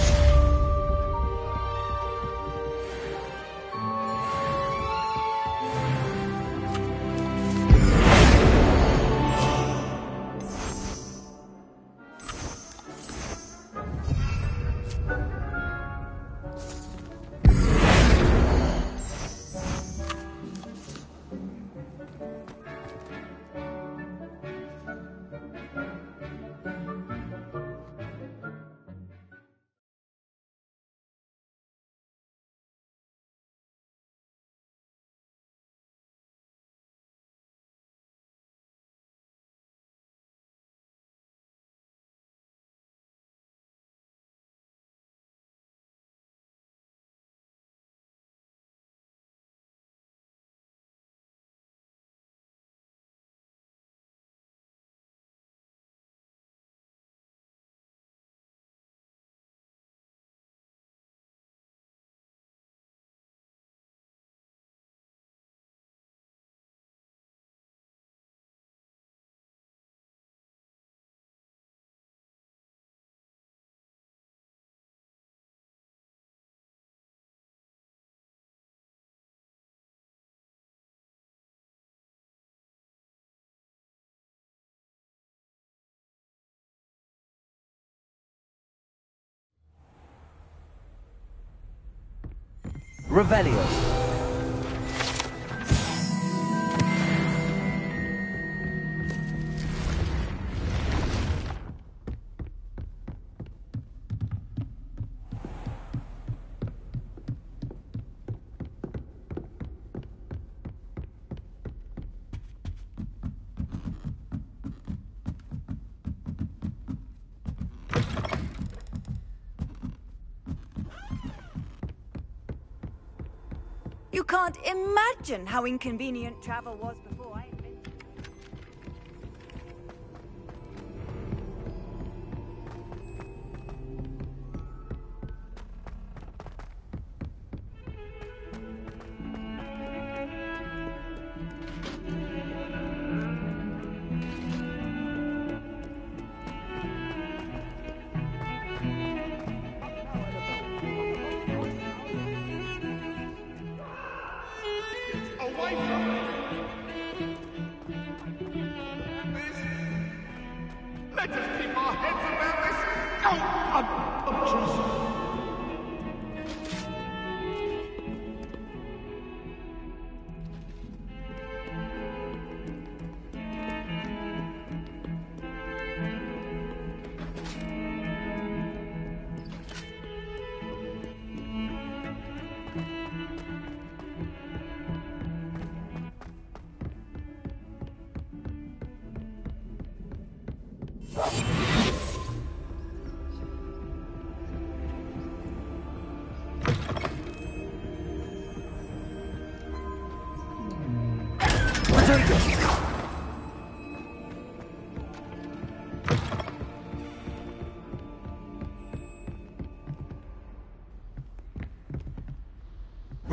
Revelio. Imagine how inconvenient travel was before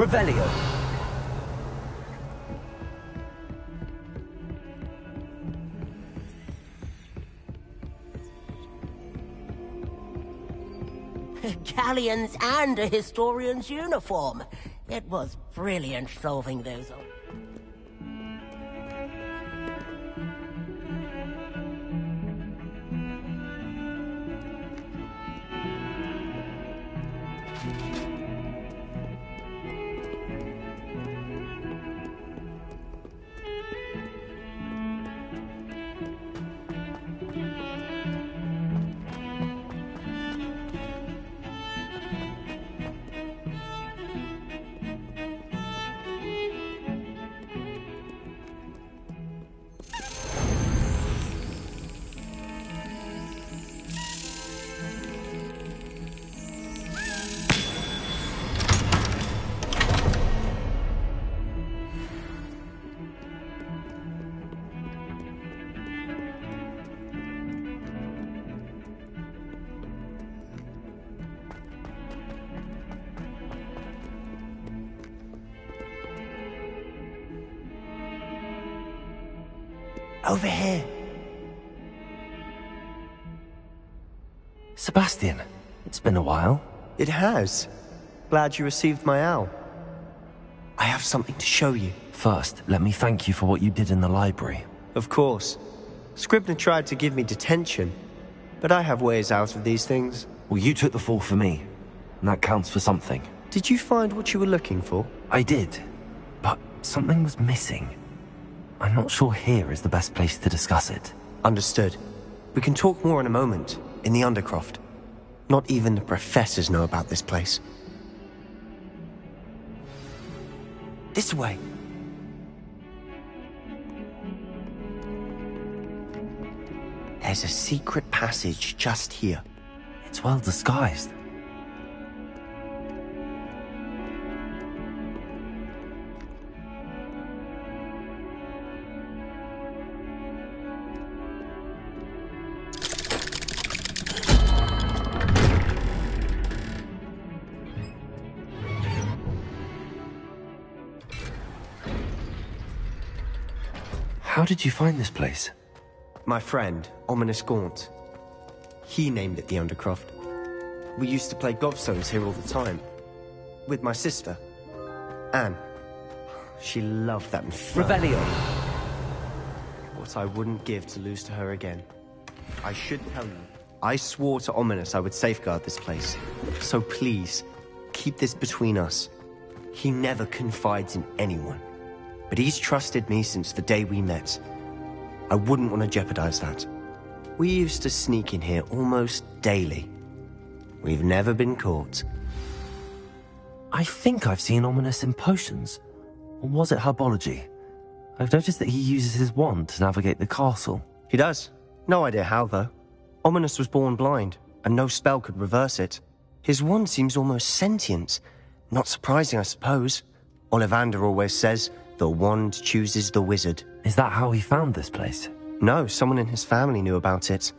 Revelio. Galleons and a historian's uniform. It was brilliant solving those. Has. Glad you received my owl. I have something to show you. First, let me thank you for what you did in the library. Of course. Scribner tried to give me detention, but I have ways out of these things. Well, you took the fall for me, and that counts for something. Did you find what you were looking for? I did, but something was missing. I'm not sure here is the best place to discuss it. Understood. We can talk more in a moment, in the Undercroft. Not even the professors know about this place. This way. There's a secret passage just here. It's well disguised. Did you find this place? My friend, Ominis Gaunt. He named it the Undercroft. We used to play gobstones here all the time. With my sister, Anne. She loved that infernal... Revelio. What I wouldn't give to lose to her again. I should tell you, I swore to Ominis I would safeguard this place. So please, keep this between us. He never confides in anyone. But he's trusted me since the day we met. I wouldn't want to jeopardize that. We used to sneak in here almost daily. We've never been caught. I think I've seen Ominis in potions. Or was it herbology? I've noticed that he uses his wand to navigate the castle. He does. No idea how, though. Ominis was born blind, and no spell could reverse it. His wand seems almost sentient. Not surprising, I suppose. Ollivander always says, the wand chooses the wizard. Is that how he found this place? No, someone in his family knew about it.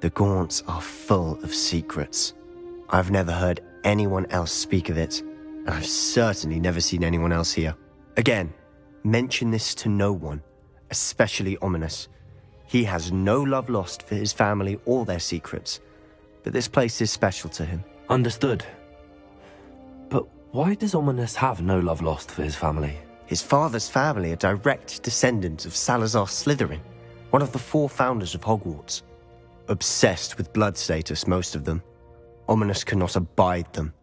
The Gaunts are full of secrets. I've never heard anyone else speak of it, and I've certainly never seen anyone else here. Again, mention this to no one, especially Ominis. He has no love lost for his family or their secrets, but this place is special to him. Understood. But why does Ominis have no love lost for his family? His father's family are direct descendants of Salazar Slytherin, one of the four founders of Hogwarts. Obsessed with blood status, most of them. Ominis cannot abide them,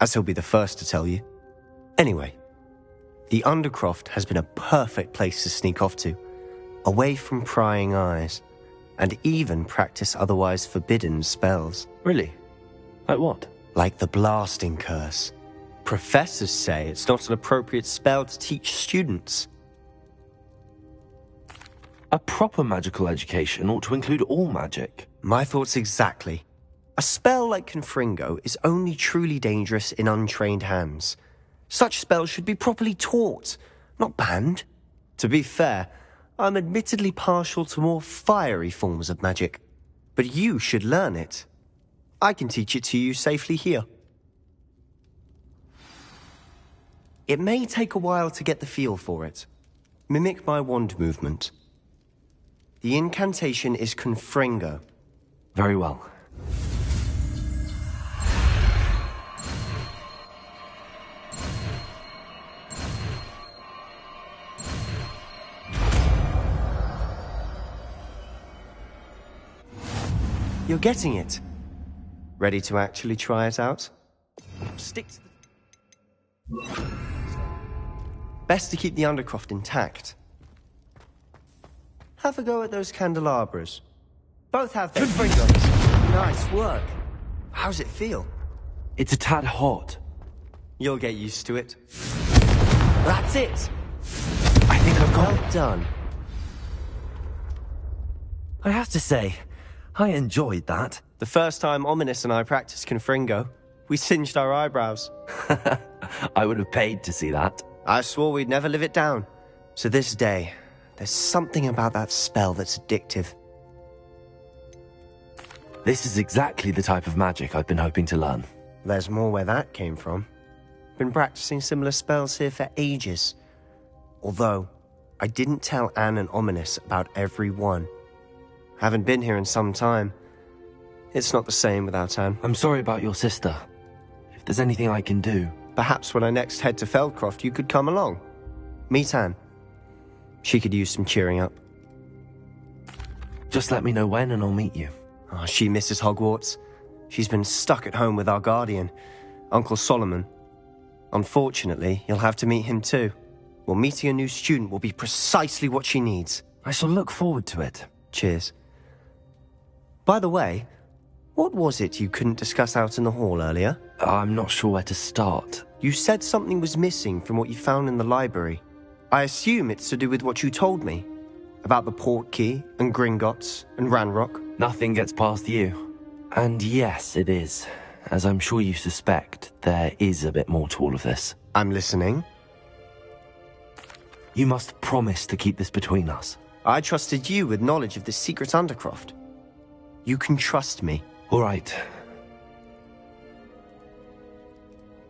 as he'll be the first to tell you. Anyway, the Undercroft has been a perfect place to sneak off to, away from prying eyes, and even practice otherwise forbidden spells. Really? Like what? Like the blasting curse. Professors say it's not an appropriate spell to teach students. A proper magical education ought to include all magic. My thoughts exactly. A spell like Confringo is only truly dangerous in untrained hands. Such spells should be properly taught, not banned. To be fair, I'm admittedly partial to more fiery forms of magic. But you should learn it. I can teach it to you safely here. It may take a while to get the feel for it. Mimic my wand movement. The incantation is Confringo. Very well. You're getting it. Ready to actually try it out? Stick to the... Best to keep the Undercroft intact. Have a go at those candelabras. Both have their *laughs* fingers. Nice work. How's it feel? It's a tad hot. You'll get used to it. That's it. I think I've got Well done. I have to say, I enjoyed that. The first time Ominis and I practiced Confringo, we singed our eyebrows. *laughs* I would have paid to see that. I swore we'd never live it down. To this day, there's something about that spell that's addictive. This is exactly the type of magic I've been hoping to learn. There's more where that came from. Been practicing similar spells here for ages. Although, I didn't tell Anne and Ominis about every one. Haven't been here in some time. It's not the same without Anne. I'm sorry about your sister. If there's anything I can do. Perhaps when I next head to Feldcroft, you could come along. Meet Anne. She could use some cheering up. Just let me know when and I'll meet you. Oh, she misses Hogwarts. She's been stuck at home with our guardian, Uncle Solomon. Unfortunately, you'll have to meet him too. Well, meeting a new student will be precisely what she needs. I shall look forward to it. Cheers. By the way, what was it you couldn't discuss out in the hall earlier? Oh, I'm not sure where to start. You said something was missing from what you found in the library. I assume it's to do with what you told me about the port key and Gringotts and Ranrock. Nothing gets past you. And yes, it is. As I'm sure you suspect, there is a bit more to all of this. I'm listening. You must promise to keep this between us. I trusted you with knowledge of this secret Undercroft. You can trust me. All right.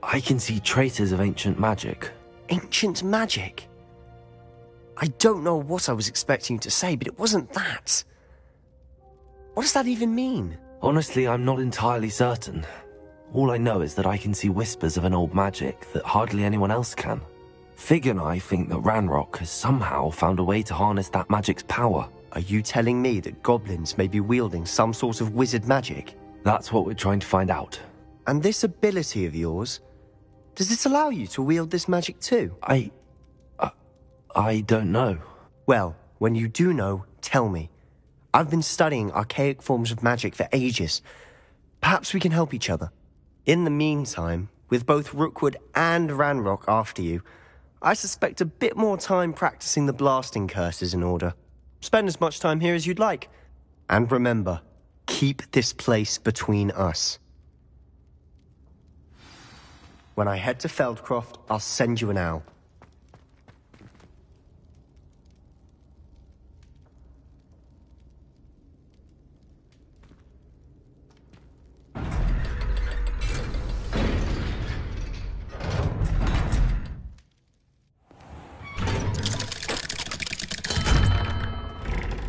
I can see traces of ancient magic. Ancient magic? I don't know what I was expecting you to say, but it wasn't that. What does that even mean? Honestly, I'm not entirely certain. All I know is that I can see whispers of an old magic that hardly anyone else can. Fig and I think that Ranrock has somehow found a way to harness that magic's power. Are you telling me that goblins may be wielding some sort of wizard magic? That's what we're trying to find out. And this ability of yours, Does this allow you to wield this magic too? I... Uh, I don't know. Well, when you do know, tell me. I've been studying archaic forms of magic for ages. Perhaps we can help each other. In the meantime, with both Rookwood and Ranrock after you, I suspect a bit more time practicing the blasting curse is in order. Spend as much time here as you'd like. And remember, keep this place between us. When I head to Feldcroft, I'll send you an owl.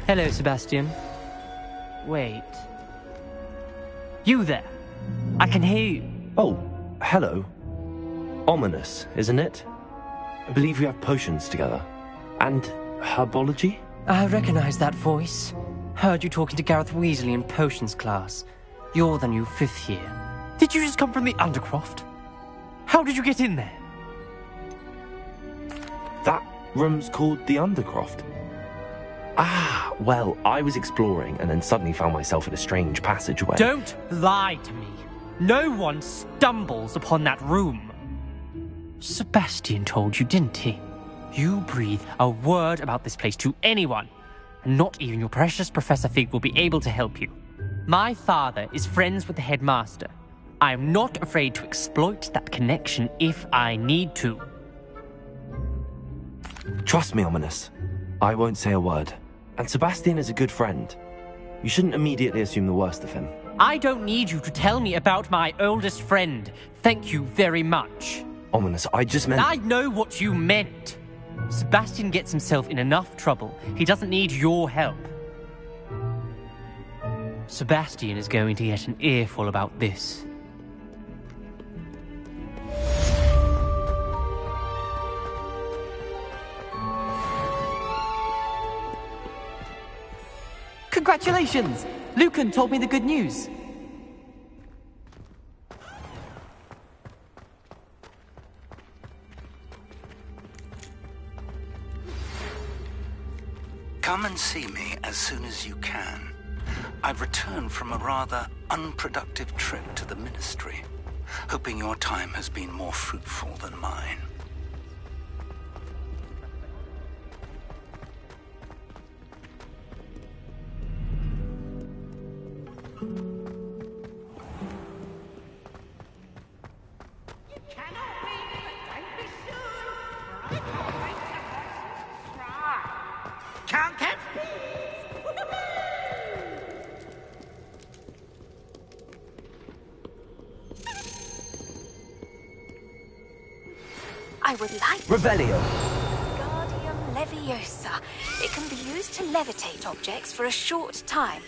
Hello, Sebastian. Wait. You there. I can hear you. Oh, hello. Ominis, isn't it? I believe we have potions together. And herbology? I recognize that voice. Heard you talking to Gareth Weasley in potions class. You're the new fifth year. Did you just come from the Undercroft? How did you get in there? That room's called the Undercroft. Ah, well, I was exploring and then suddenly found myself in a strange passageway. Don't lie to me. No one stumbles upon that room. Sebastian told you, didn't he? You breathe a word about this place to anyone, and not even your precious Professor Fig will be able to help you. My father is friends with the headmaster. I am not afraid to exploit that connection if I need to. Trust me, Ominis. I won't say a word. And Sebastian is a good friend. You shouldn't immediately assume the worst of him. I don't need you to tell me about my oldest friend. Thank you very much. Ominis, I just meant. I know what you meant. Sebastian gets himself in enough trouble. He doesn't need your help. Sebastian is going to get an earful about this. Congratulations! Lucan told me the good news. Come and see me as soon as you can. I've returned from a rather unproductive trip to the Ministry, hoping your time has been more fruitful than mine. Would like Revelio. Guardium Leviosa. It can be used to levitate objects for a short time.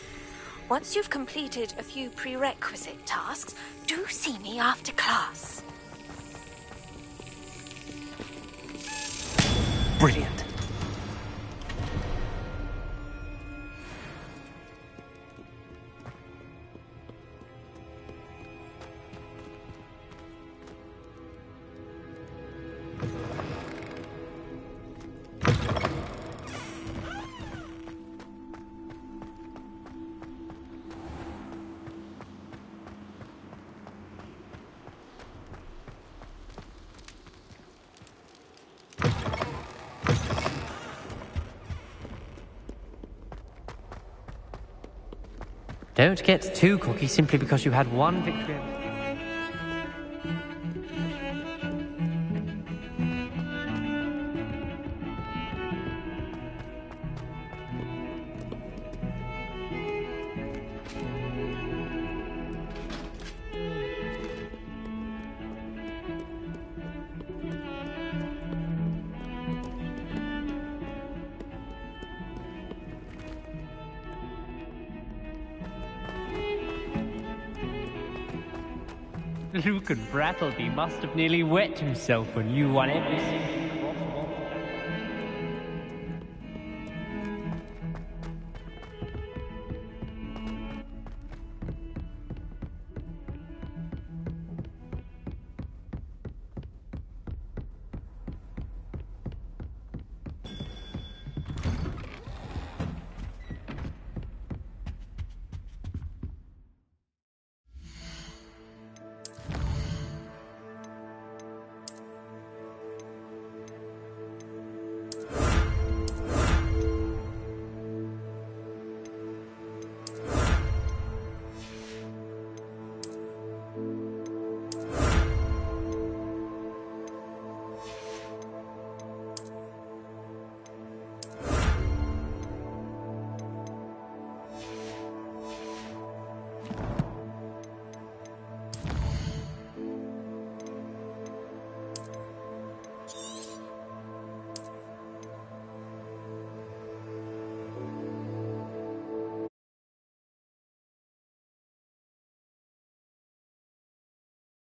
Once you've completed a few prerequisite tasks, do see me after class. Brilliant. Don't get too cocky simply because you had one victory. Lucan must have nearly wet himself when you won everything.